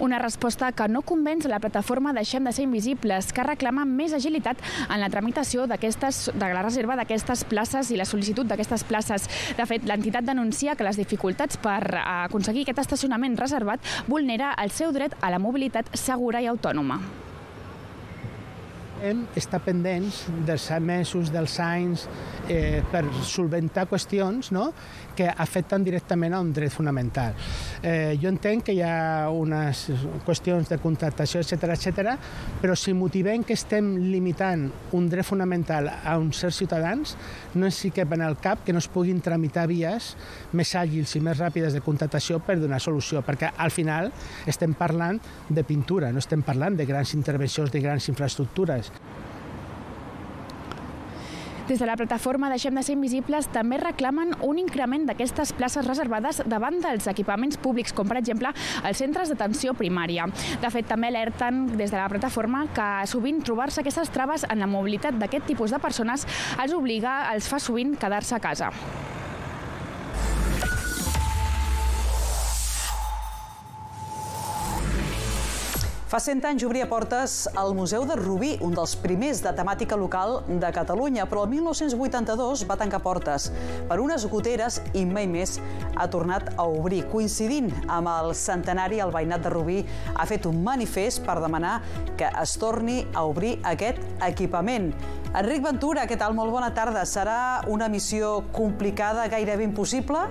Una resposta que no convenç la plataforma Deixem de ser invisibles, que reclama més agilitat en la tramitació d'aquestes de la reserva d'aquestes places i la sol·licitud d'aquestes places. De fet, l'entitat denuncia que les dificultats per aconseguir aquest estacionament reservat vulnera el seu dret a la mobilitat segura i autònoma hem estar pendents dels emesos, dels anys, eh, per solventar qüestions no? que afecten directament a un dret fonamental. Eh, jo entenc que hi ha unes qüestions de contractació, etc etc, però si motivem que estem limitant un dret fonamental a uns certs ciutadans, no ens cap en el cap que no es puguin tramitar vies més àgils i més ràpides de contractació per donar solució, perquè al final estem parlant de pintura, no estem parlant de grans intervencions, de grans infraestructures. Des de la plataforma Deixem de ser invisibles també reclamen un increment d'aquestes places reservades davant dels equipaments públics, com per exemple els centres d'atenció primària. De fet, també alerten des de la plataforma que sovint trobar-se aquestes traves en la mobilitat d'aquest tipus de persones els obliga, els fa sovint quedar-se a casa. Fa 100 anys obria portes al Museu de Rubí, un dels primers de temàtica local de Catalunya, però el 1982 va tancar portes per unes goteres i mai més ha tornat a obrir. Coincidint amb el centenari, el veïnat de Rubí ha fet un manifest per demanar que es torni a obrir aquest equipament. Enric Ventura, què tal? Molt bona tarda. Serà una missió complicada, gairebé impossible?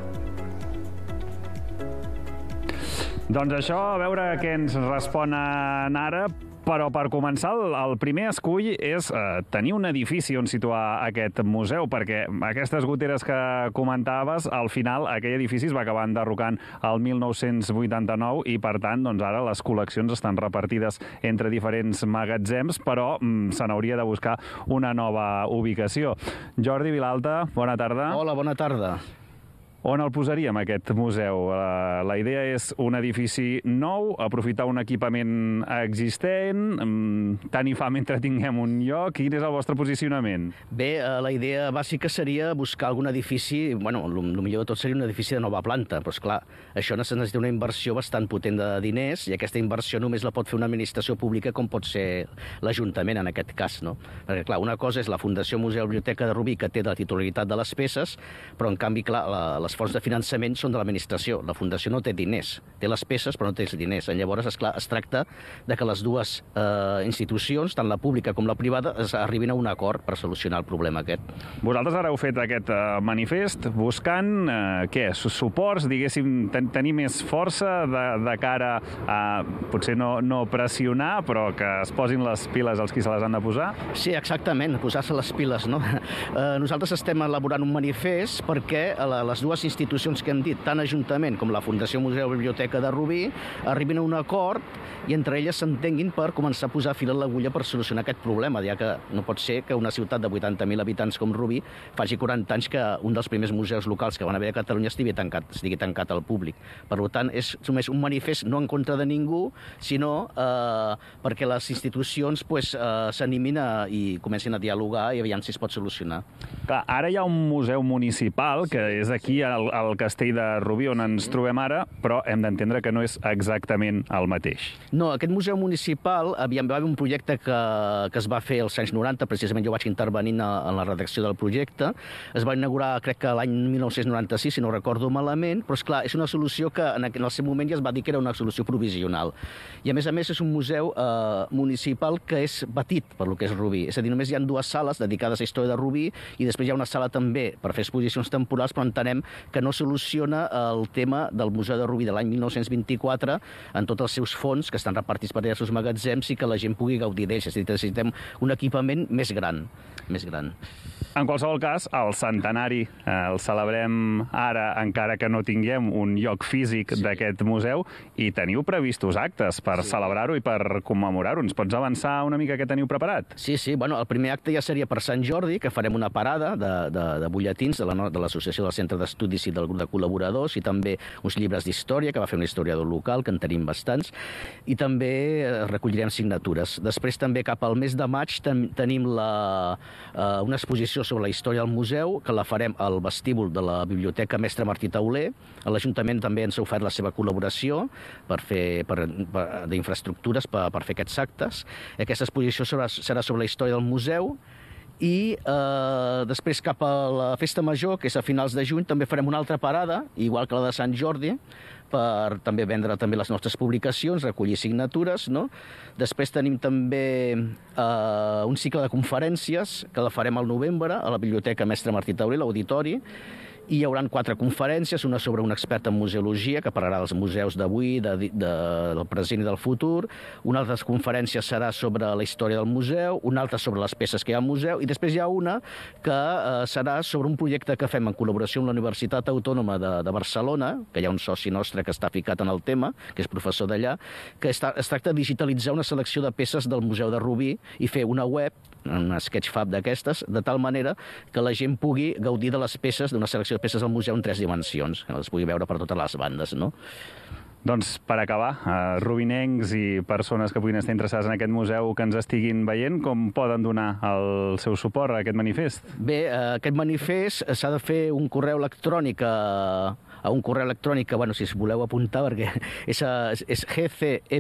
Doncs això, a veure què ens responen ara, però per començar, el, primer escull és eh, tenir un edifici on situar aquest museu, perquè aquestes goteres que comentaves, al final aquell edifici es va acabar enderrocant el 1989 i, per tant, doncs ara les col·leccions estan repartides entre diferents magatzems, però mm, se n'hauria de buscar una nova ubicació. Jordi Vilalta, bona tarda. Hola, bona tarda. On el posaríem, aquest museu? La, la idea és un edifici nou, aprofitar un equipament existent, mm, tant i fa mentre tinguem un lloc. Quin és el vostre posicionament? Bé, eh, la idea bàsica seria buscar algun edifici, bueno, el, millor de tot seria un edifici de nova planta, però és clar, això necessita una inversió bastant potent de diners i aquesta inversió només la pot fer una administració pública com pot ser l'Ajuntament en aquest cas, no? Perquè clar, una cosa és la Fundació Museu Biblioteca de Rubí que té la titularitat de les peces, però en canvi, clar, la, les fonts de finançament són de l'administració. La Fundació no té diners, té les peces però no té els diners. Llavors, esclar, es tracta de que les dues eh, institucions, tant la pública com la privada, es arribin a un acord per solucionar el problema aquest. Vosaltres ara heu fet aquest uh, manifest buscant, uh, què, suports, diguéssim, ten tenir més força de, de cara a, potser no, no pressionar, però que es posin les piles els qui se les han de posar? Sí, exactament, posar-se les piles, no? Uh, nosaltres estem elaborant un manifest perquè les dues les institucions que hem dit, tant Ajuntament com la Fundació Museu Biblioteca de Rubí, arribin a un acord i entre elles s'entenguin per començar a posar fil a l'agulla per solucionar aquest problema, ja que no pot ser que una ciutat de 80.000 habitants com Rubí faci 40 anys que un dels primers museus locals que van haver a Catalunya estigui tancat, estigui tancat al públic. Per tant, és només un manifest no en contra de ningú, sinó eh, perquè les institucions pues, eh, s'animin i comencin a dialogar i aviam si es pot solucionar. Clar, ara hi ha un museu municipal, que és aquí al, al castell de Rubí, on ens trobem ara, però hem d'entendre que no és exactament el mateix. No, aquest museu municipal, aviam, va haver un projecte que, que es va fer als anys 90, precisament jo vaig intervenir en, en la redacció del projecte, es va inaugurar crec que l'any 1996, si no recordo malament, però és clar, és una solució que en, en el seu moment ja es va dir que era una solució provisional. I a més a més és un museu eh, municipal que és petit per lo que és Rubí, és a dir, només hi ha dues sales dedicades a història de Rubí i després hi ha una sala també per fer exposicions temporals, però entenem que no soluciona el tema del Museu de Rubí de l'any 1924 en tots els seus fons, que estan repartits per diversos magatzems i que la gent pugui gaudir d'ells. És a dir, necessitem un equipament més gran. Més gran. En qualsevol cas, el centenari eh, el celebrem ara, encara que no tinguem un lloc físic sí. d'aquest museu, i teniu previstos actes per sí. celebrar-ho i per commemorar-ho. Ens pots avançar una mica què teniu preparat? Sí, sí. Bueno, el primer acte ja seria per Sant Jordi, que farem una parada de, de, de butlletins de l'Associació la, de del Centre d'Estudis i del grup de col·laboradors, i també uns llibres d'història, que va fer un historiador local, que en tenim bastants, i també eh, recollirem signatures. Després també cap al mes de maig ten tenim la, eh, una exposició sobre la història del museu, que la farem al vestíbul de la Biblioteca Mestre Martí Tauler. L'Ajuntament també ens ha ofert la seva col·laboració per fer per, per, d'infraestructures per, per fer aquests actes. Aquesta exposició serà sobre la història del museu i eh, després cap a la Festa Major, que és a finals de juny, també farem una altra parada, igual que la de Sant Jordi, per també vendre també les nostres publicacions, recollir signatures, no? Després tenim també eh, un cicle de conferències que la farem al novembre a la Biblioteca Mestre Martí Taulí, l'Auditori, hi haurà quatre conferències, una sobre un expert en museologia, que parlarà dels museus d'avui, de, de, del present i del futur, una altra conferència serà sobre la història del museu, una altra sobre les peces que hi ha al museu, i després hi ha una que eh, serà sobre un projecte que fem en col·laboració amb la Universitat Autònoma de, de Barcelona, que hi ha un soci nostre que està ficat en el tema, que és professor d'allà, que està, es tracta de digitalitzar una selecció de peces del Museu de Rubí i fer una web una sketchfab d'aquestes, de tal manera que la gent pugui gaudir de les peces, d'una selecció de peces al museu en tres dimensions, que les pugui veure per totes les bandes, no? Doncs per acabar, eh, rubinencs i persones que puguin estar interessades en aquest museu que ens estiguin veient, com poden donar el seu suport a aquest manifest? Bé, eh, aquest manifest s'ha de fer un correu electrònic a, a un correu electrònic que, bueno, si es voleu apuntar, perquè és, és gcmr.cer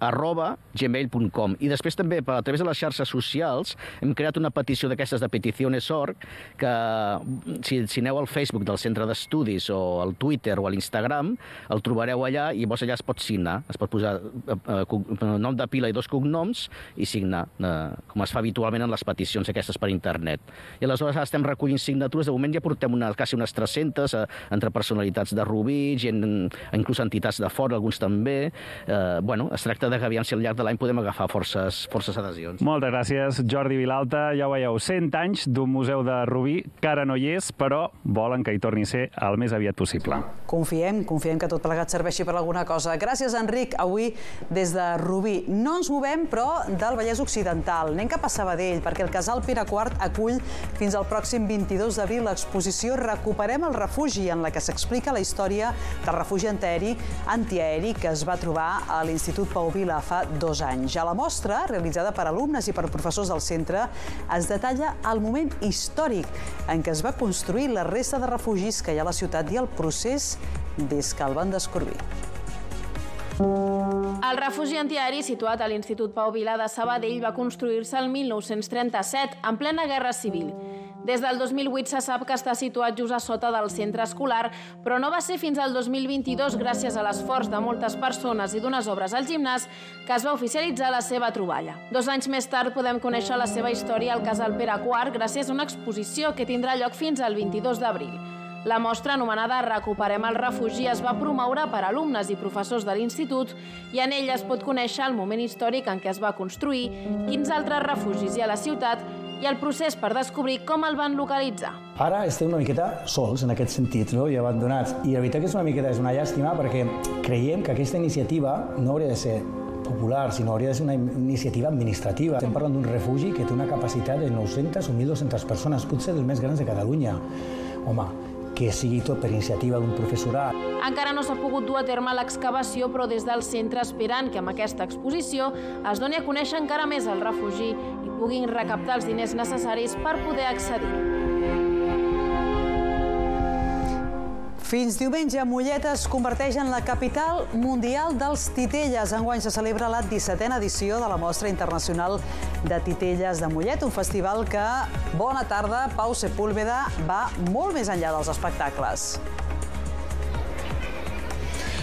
arroba gmail.com. I després també, a través de les xarxes socials, hem creat una petició d'aquestes de Peticiones.org, que si, si aneu al Facebook del Centre d'Estudis o al Twitter o a l'Instagram, el trobareu allà i llavors allà es pot signar. Es pot posar eh, eh, nom de pila i dos cognoms i signar, eh, com es fa habitualment en les peticions aquestes per internet. I aleshores estem recollint signatures. De moment ja portem una, quasi unes 300 eh, entre personalitats de Rubí, gent, inclús entitats de fora, alguns també. Eh, bueno, es tracta de que aviam si al llarg de l'any podem agafar forces, forces adhesions. Moltes gràcies, Jordi Vilalta. Ja ho veieu, 100 anys d'un museu de Rubí, que ara no hi és, però volen que hi torni a ser el més aviat possible. Confiem, confiem que tot plegat serveixi per alguna cosa. Gràcies, Enric, avui des de Rubí. No ens movem, però, del Vallès Occidental. Anem cap a Sabadell, perquè el casal Pere IV acull fins al pròxim 22 d'abril l'exposició Recuperem el refugi, en la que s'explica la història del refugi antiaeri, antiaeri que es va trobar a l'Institut Pau Vila fa dos anys. A la mostra, realitzada per alumnes i per professors del centre, es detalla el moment històric en què es va construir la resta de refugis que hi ha a la ciutat i el procés des que el van descobrir. El refugi antiaeri situat a l'Institut Pau Vila de Sabadell va construir-se el 1937, en plena Guerra Civil. Des del 2008 se sap que està situat just a sota del centre escolar, però no va ser fins al 2022, gràcies a l'esforç de moltes persones i d'unes obres al gimnàs, que es va oficialitzar la seva troballa. Dos anys més tard podem conèixer la seva història al casal Pere IV gràcies a una exposició que tindrà lloc fins al 22 d'abril. La mostra anomenada Recuperem el refugi es va promoure per alumnes i professors de l'institut i en ella es pot conèixer el moment històric en què es va construir, quins altres refugis hi ha a la ciutat i el procés per descobrir com el van localitzar. Ara estem una miqueta sols en aquest sentit, no? i abandonats. I la veritat que és una miqueta és una llàstima perquè creiem que aquesta iniciativa no hauria de ser popular, sinó hauria de ser una iniciativa administrativa. Estem parlant d'un refugi que té una capacitat de 900 o 1.200 persones, potser dels més grans de Catalunya. Home, que sigui tot per iniciativa d'un professorat. Encara no s'ha pogut dur a terme l'excavació, però des del centre esperant que amb aquesta exposició es doni a conèixer encara més el refugi i puguin recaptar els diners necessaris per poder accedir. Fins diumenge, Mollet es converteix en la capital mundial dels titelles. Enguany se celebra la 17a edició de la Mostra Internacional de Titelles de Mollet, un festival que, bona tarda, Pau Sepúlveda, va molt més enllà dels espectacles.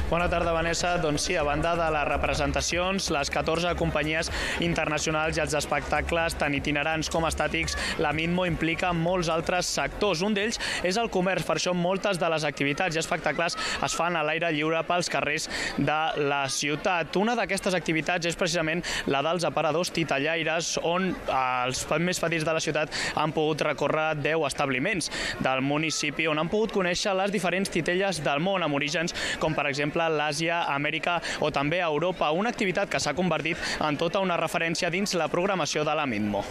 Bona tarda, Vanessa. Doncs sí, a banda de les representacions, les 14 companyies internacionals i els espectacles, tant itinerants com estàtics, la Mitmo implica molts altres sectors. Un d'ells és el comerç, per això moltes de les activitats i espectacles es fan a l'aire lliure pels carrers de la ciutat. Una d'aquestes activitats és precisament la dels aparadors titellaires, on els més petits de la ciutat han pogut recórrer 10 establiments del municipi, on han pogut conèixer les diferents titelles del món, amb orígens com, per exemple, l'Àsia, Amèrica o també a Europa, una activitat que s'ha convertit en tota una referència dins la programació de la Mitmo.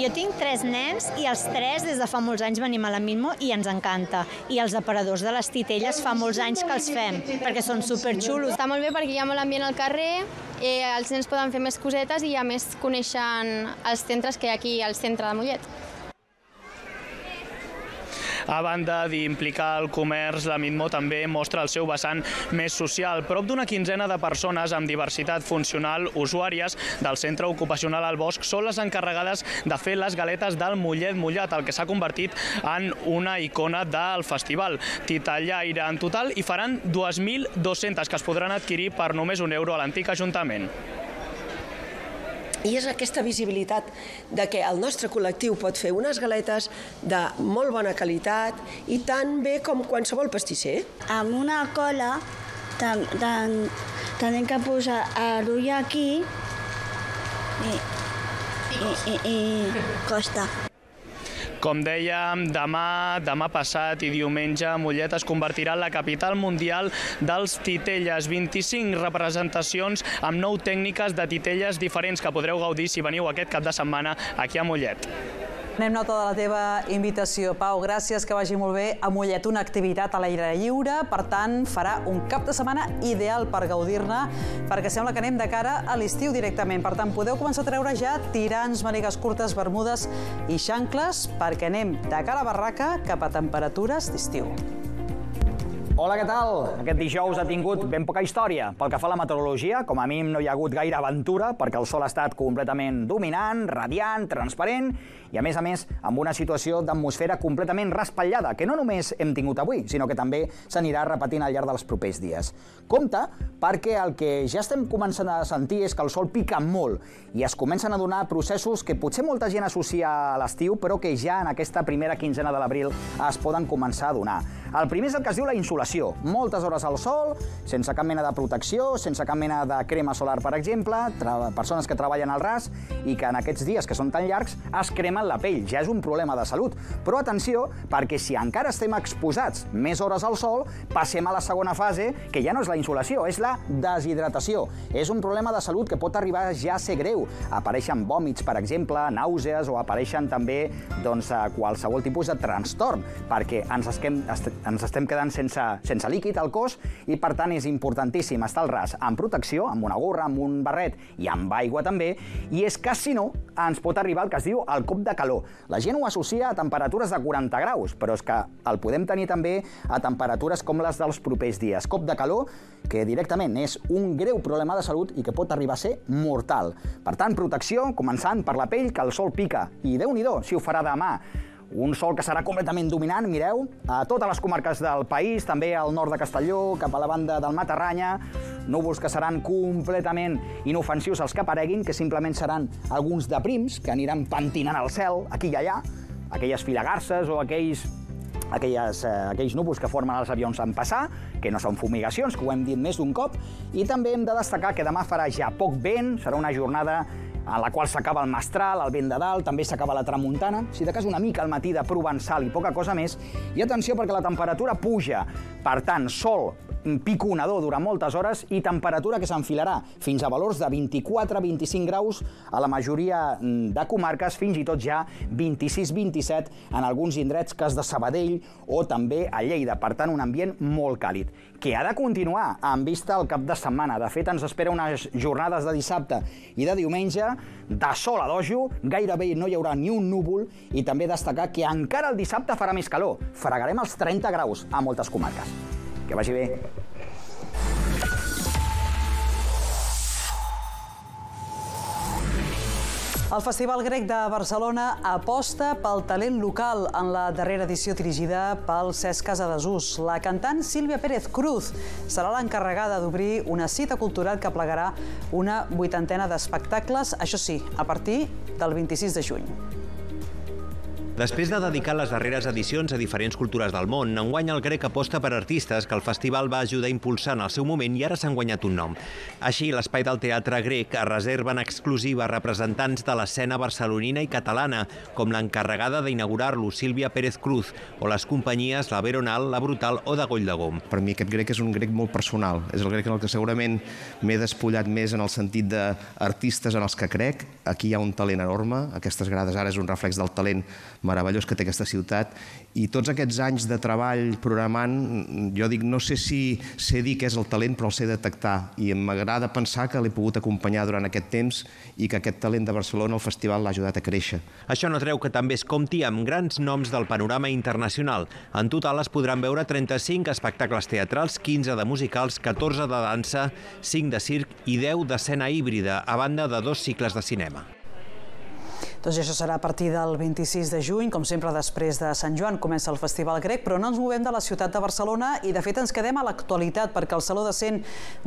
Jo tinc tres nens i els tres des de fa molts anys venim a la Mitmo i ens encanta. I els aparadors de les titelles fa molts anys que els fem, perquè són superxulos. Està molt bé perquè hi ha molt ambient al carrer, eh, els nens poden fer més cosetes i a més coneixen els centres que hi ha aquí al centre de Mollet. A banda d'implicar el comerç, la Mitmo també mostra el seu vessant més social. Prop d'una quinzena de persones amb diversitat funcional, usuàries del centre ocupacional al Bosc, són les encarregades de fer les galetes del Mollet Mullat, el que s'ha convertit en una icona del festival. Titellaire en total i faran 2.200 que es podran adquirir per només un euro a l'antic Ajuntament. I és aquesta visibilitat de que el nostre col·lectiu pot fer unes galetes de molt bona qualitat i tan bé com qualsevol pastisser. Amb una cola tenim que posar l'ull aquí i, i, i, i costa. Com dèiem, demà, demà passat i diumenge, Mollet es convertirà en la capital mundial dels titelles. 25 representacions amb nou tècniques de titelles diferents que podreu gaudir si veniu aquest cap de setmana aquí a Mollet. Anem nota de la teva invitació. Pau, gràcies, que vagi molt bé. A Mollet, una activitat a l'aire lliure, per tant, farà un cap de setmana ideal per gaudir-ne, perquè sembla que anem de cara a l'estiu directament. Per tant, podeu començar a treure ja tirants, mànigues curtes, bermudes i xancles, perquè anem de cara a barraca cap a temperatures d'estiu. Hola, què tal? Aquest dijous ha tingut ben poca història. Pel que fa a la meteorologia, com a mínim no hi ha hagut gaire aventura, perquè el sol ha estat completament dominant, radiant, transparent, i a més a més amb una situació d'atmosfera completament raspallada, que no només hem tingut avui, sinó que també s'anirà repetint al llarg dels propers dies. Compte, perquè el que ja estem començant a sentir és que el sol pica molt i es comencen a donar processos que potser molta gent associa a l'estiu, però que ja en aquesta primera quinzena de l'abril es poden començar a donar. El primer és el que es diu la insolació. Moltes hores al sol, sense cap mena de protecció, sense cap mena de crema solar, per exemple, persones que treballen al ras i que en aquests dies que són tan llargs es cremen la pell. Ja és un problema de salut. Però atenció, perquè si encara estem exposats més hores al sol, passem a la segona fase, que ja no és la insolació, és la deshidratació. És un problema de salut que pot arribar ja a ser greu. Apareixen vòmits, per exemple, nàusees, o apareixen també doncs, qualsevol tipus de trastorn, perquè ens estem, ens estem quedant sense, sense líquid al cos i, per tant, és importantíssim estar al ras amb protecció, amb una gorra, amb un barret i amb aigua també, i és que, si no, ens pot arribar el que es diu el cop de calor. La gent ho associa a temperatures de 40 graus, però és que el podem tenir també a temperatures com les dels propers dies. Cop de calor que directament és un greu problema de salut i que pot arribar a ser mortal. Per tant, protecció, començant per la pell, que el sol pica. I déu nhi si ho farà demà. Un sol que serà completament dominant, mireu, a totes les comarques del país, també al nord de Castelló, cap a la banda del Matarranya, núvols que seran completament inofensius els que apareguin, que simplement seran alguns de prims que aniran pentinant el cel aquí i allà, aquelles filagarses o aquells aquelles, eh, aquells núvols que formen els avions en passar, que no són fumigacions, que ho hem dit més d'un cop, i també hem de destacar que demà farà ja poc vent, serà una jornada en la qual s'acaba el mestral, el vent de dalt, també s'acaba la tramuntana, si de cas una mica al matí de provençal i poca cosa més, i atenció perquè la temperatura puja. Per tant, sol piconador durant moltes hores i temperatura que s'enfilarà fins a valors de 24-25 graus a la majoria mm, de comarques, fins i tot ja 26-27 en alguns indrets cas de Sabadell o també a Lleida. Per tant, un ambient molt càlid, que ha de continuar en vista al cap de setmana. De fet, ens espera unes jornades de dissabte i de diumenge de sol a dojo, gairebé no hi haurà ni un núvol i també destacar que encara el dissabte farà més calor. Fregarem els 30 graus a moltes comarques. Que vagi bé. El Festival Grec de Barcelona aposta pel talent local en la darrera edició dirigida pel Cesc Casadesús. La cantant Sílvia Pérez Cruz serà l'encarregada d'obrir una cita cultural que plegarà una vuitantena d'espectacles, això sí, a partir del 26 de juny. Després de dedicar les darreres edicions a diferents cultures del món, enguany el grec aposta per artistes que el festival va ajudar a impulsar en el seu moment i ara s'han guanyat un nom. Així, l'Espai del Teatre Grec es reserva en exclusiva representants de l'escena barcelonina i catalana, com l'encarregada d'inaugurar-lo, Sílvia Pérez Cruz, o les companyies La Veronal, La Brutal o de Goll de Gom. Per mi aquest grec és un grec molt personal. És el grec en el que segurament m'he despullat més en el sentit d'artistes en els que crec. Aquí hi ha un talent enorme. Aquestes grades ara és un reflex del talent meravellós que té aquesta ciutat i tots aquests anys de treball programant, jo dic, no sé si sé dir què és el talent, però el sé detectar i m'agrada pensar que l'he pogut acompanyar durant aquest temps i que aquest talent de Barcelona al festival l'ha ajudat a créixer. Això no treu que també es compti amb grans noms del panorama internacional. En total es podran veure 35 espectacles teatrals, 15 de musicals, 14 de dansa, 5 de circ i 10 d'escena híbrida, a banda de dos cicles de cinema. Doncs això serà a partir del 26 de juny, com sempre després de Sant Joan comença el Festival Grec, però no ens movem de la ciutat de Barcelona i de fet ens quedem a l'actualitat perquè el Saló de Cent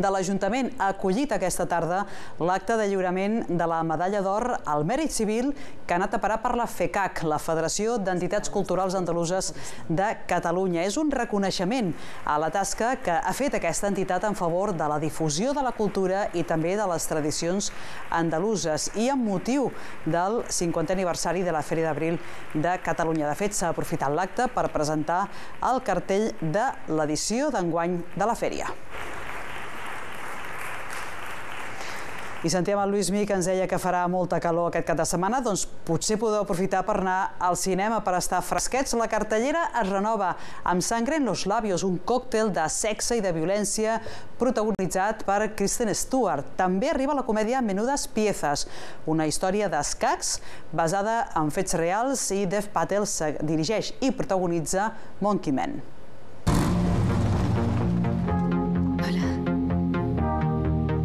de l'Ajuntament ha acollit aquesta tarda l'acte de lliurament de la Medalla d'Or al Mèrit Civil que ha anat a parar per la FECAC, la Federació d'Entitats Culturals Andaluses de Catalunya. És un reconeixement a la tasca que ha fet aquesta entitat en favor de la difusió de la cultura i també de les tradicions andaluses i amb motiu del 50è aniversari de la Fèria d'Abril de Catalunya. De fet, s'ha aprofitat l'acte per presentar el cartell de l'edició d'enguany de la fèria. I sentíem el Lluís Mí que ens deia que farà molta calor aquest cap de setmana, doncs potser podeu aprofitar per anar al cinema per estar fresquets. La cartellera es renova amb Sangre en los labios, un còctel de sexe i de violència protagonitzat per Kristen Stewart. També arriba la comèdia Menudes Piezas, una història d'escacs basada en fets reals i Dev Patel dirigeix i protagonitza Monkey Man.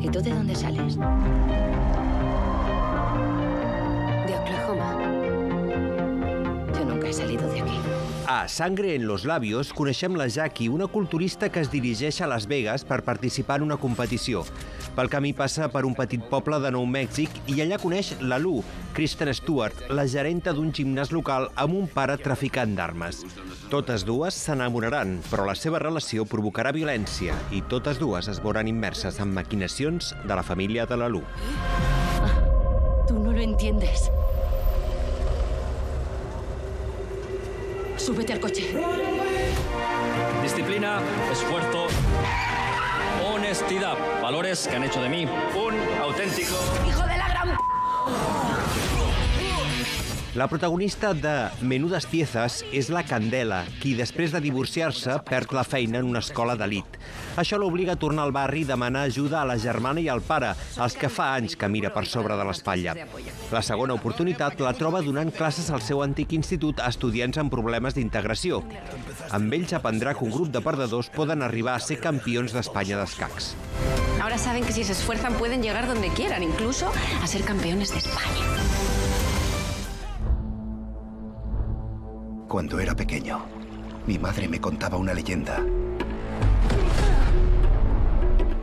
¿Y tú de dónde sales? De Oklahoma. Yo nunca he salido de aquí. A Sangre en los labios coneixem la Jackie, una culturista que es dirigeix a Las Vegas per participar en una competició. Pel camí passa per un petit poble de Nou Mèxic i allà coneix la Lu, Kristen Stewart, la gerenta d'un gimnàs local amb un pare traficant d'armes. Totes dues s'enamoraran, però la seva relació provocarà violència i totes dues es veuran immerses en maquinacions de la família de la Lu. Tú no lo entiendes. Súbete al coche. Disciplina, esfuerzo, honestidad. Valores que han hecho de mí un auténtico... ¡Hijo de la gran... La protagonista de Menudes Piezas és la Candela, qui després de divorciar-se perd la feina en una escola d'elit. Això l'obliga a tornar al barri i demanar ajuda a la germana i al pare, els que fa anys que mira per sobre de l'espatlla. La segona oportunitat la troba donant classes al seu antic institut a estudiants amb problemes d'integració. Amb ells aprendrà que un grup de perdedors poden arribar a ser campions d'Espanya d'escacs. Ahora saben que si se esfuerzan pueden llegar donde quieran, incluso a ser campeones de España. Cuando era pequeño, mi madre me contaba una leyenda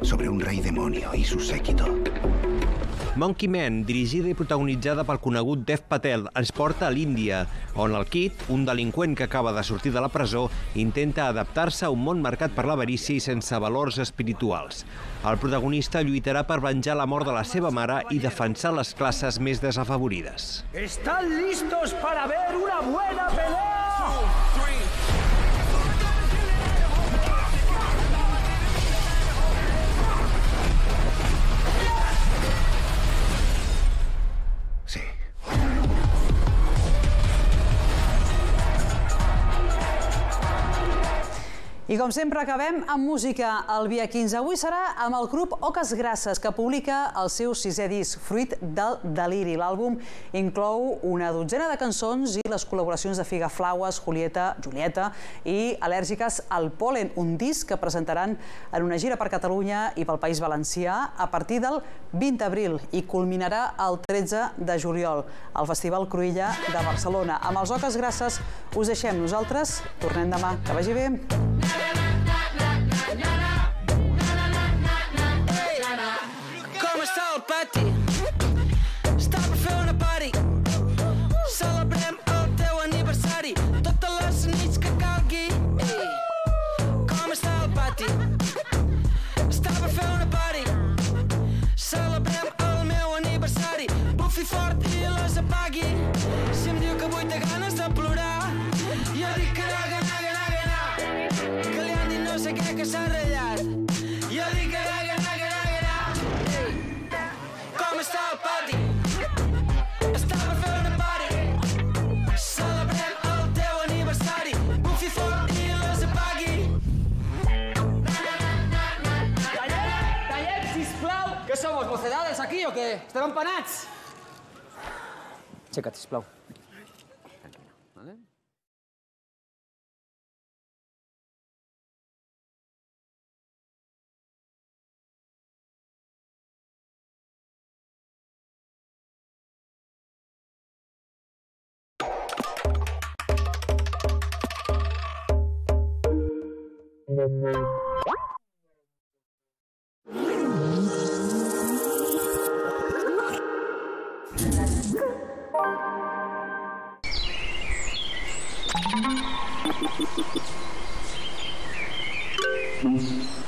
sobre un rey demonio y su séquito. Monkey Man, dirigida i protagonitzada pel conegut Dev Patel, ens porta a l'Índia, on el Kid, un delinqüent que acaba de sortir de la presó, intenta adaptar-se a un món marcat per l'avarícia i sense valors espirituals. El protagonista lluitarà per venjar la mort de la seva mare i defensar les classes més desafavorides. ¿Están listos para ver una buena pelea? I com sempre acabem amb música el dia 15. Avui serà amb el grup Oques Grasses, que publica el seu sisè disc, Fruit del Deliri. L'àlbum inclou una dotzena de cançons i les col·laboracions de Figaflaues, Julieta, Julieta i Al·lèrgiques al Polen, un disc que presentaran en una gira per Catalunya i pel País Valencià a partir del 20 d'abril i culminarà el 13 de juliol al Festival Cruïlla de Barcelona. Amb els Oques Grasses us deixem nosaltres. Tornem demà. Que vagi bé. Com està aquí o qué? ¿Estem empanats? Aixeca't, sisplau. Thank you.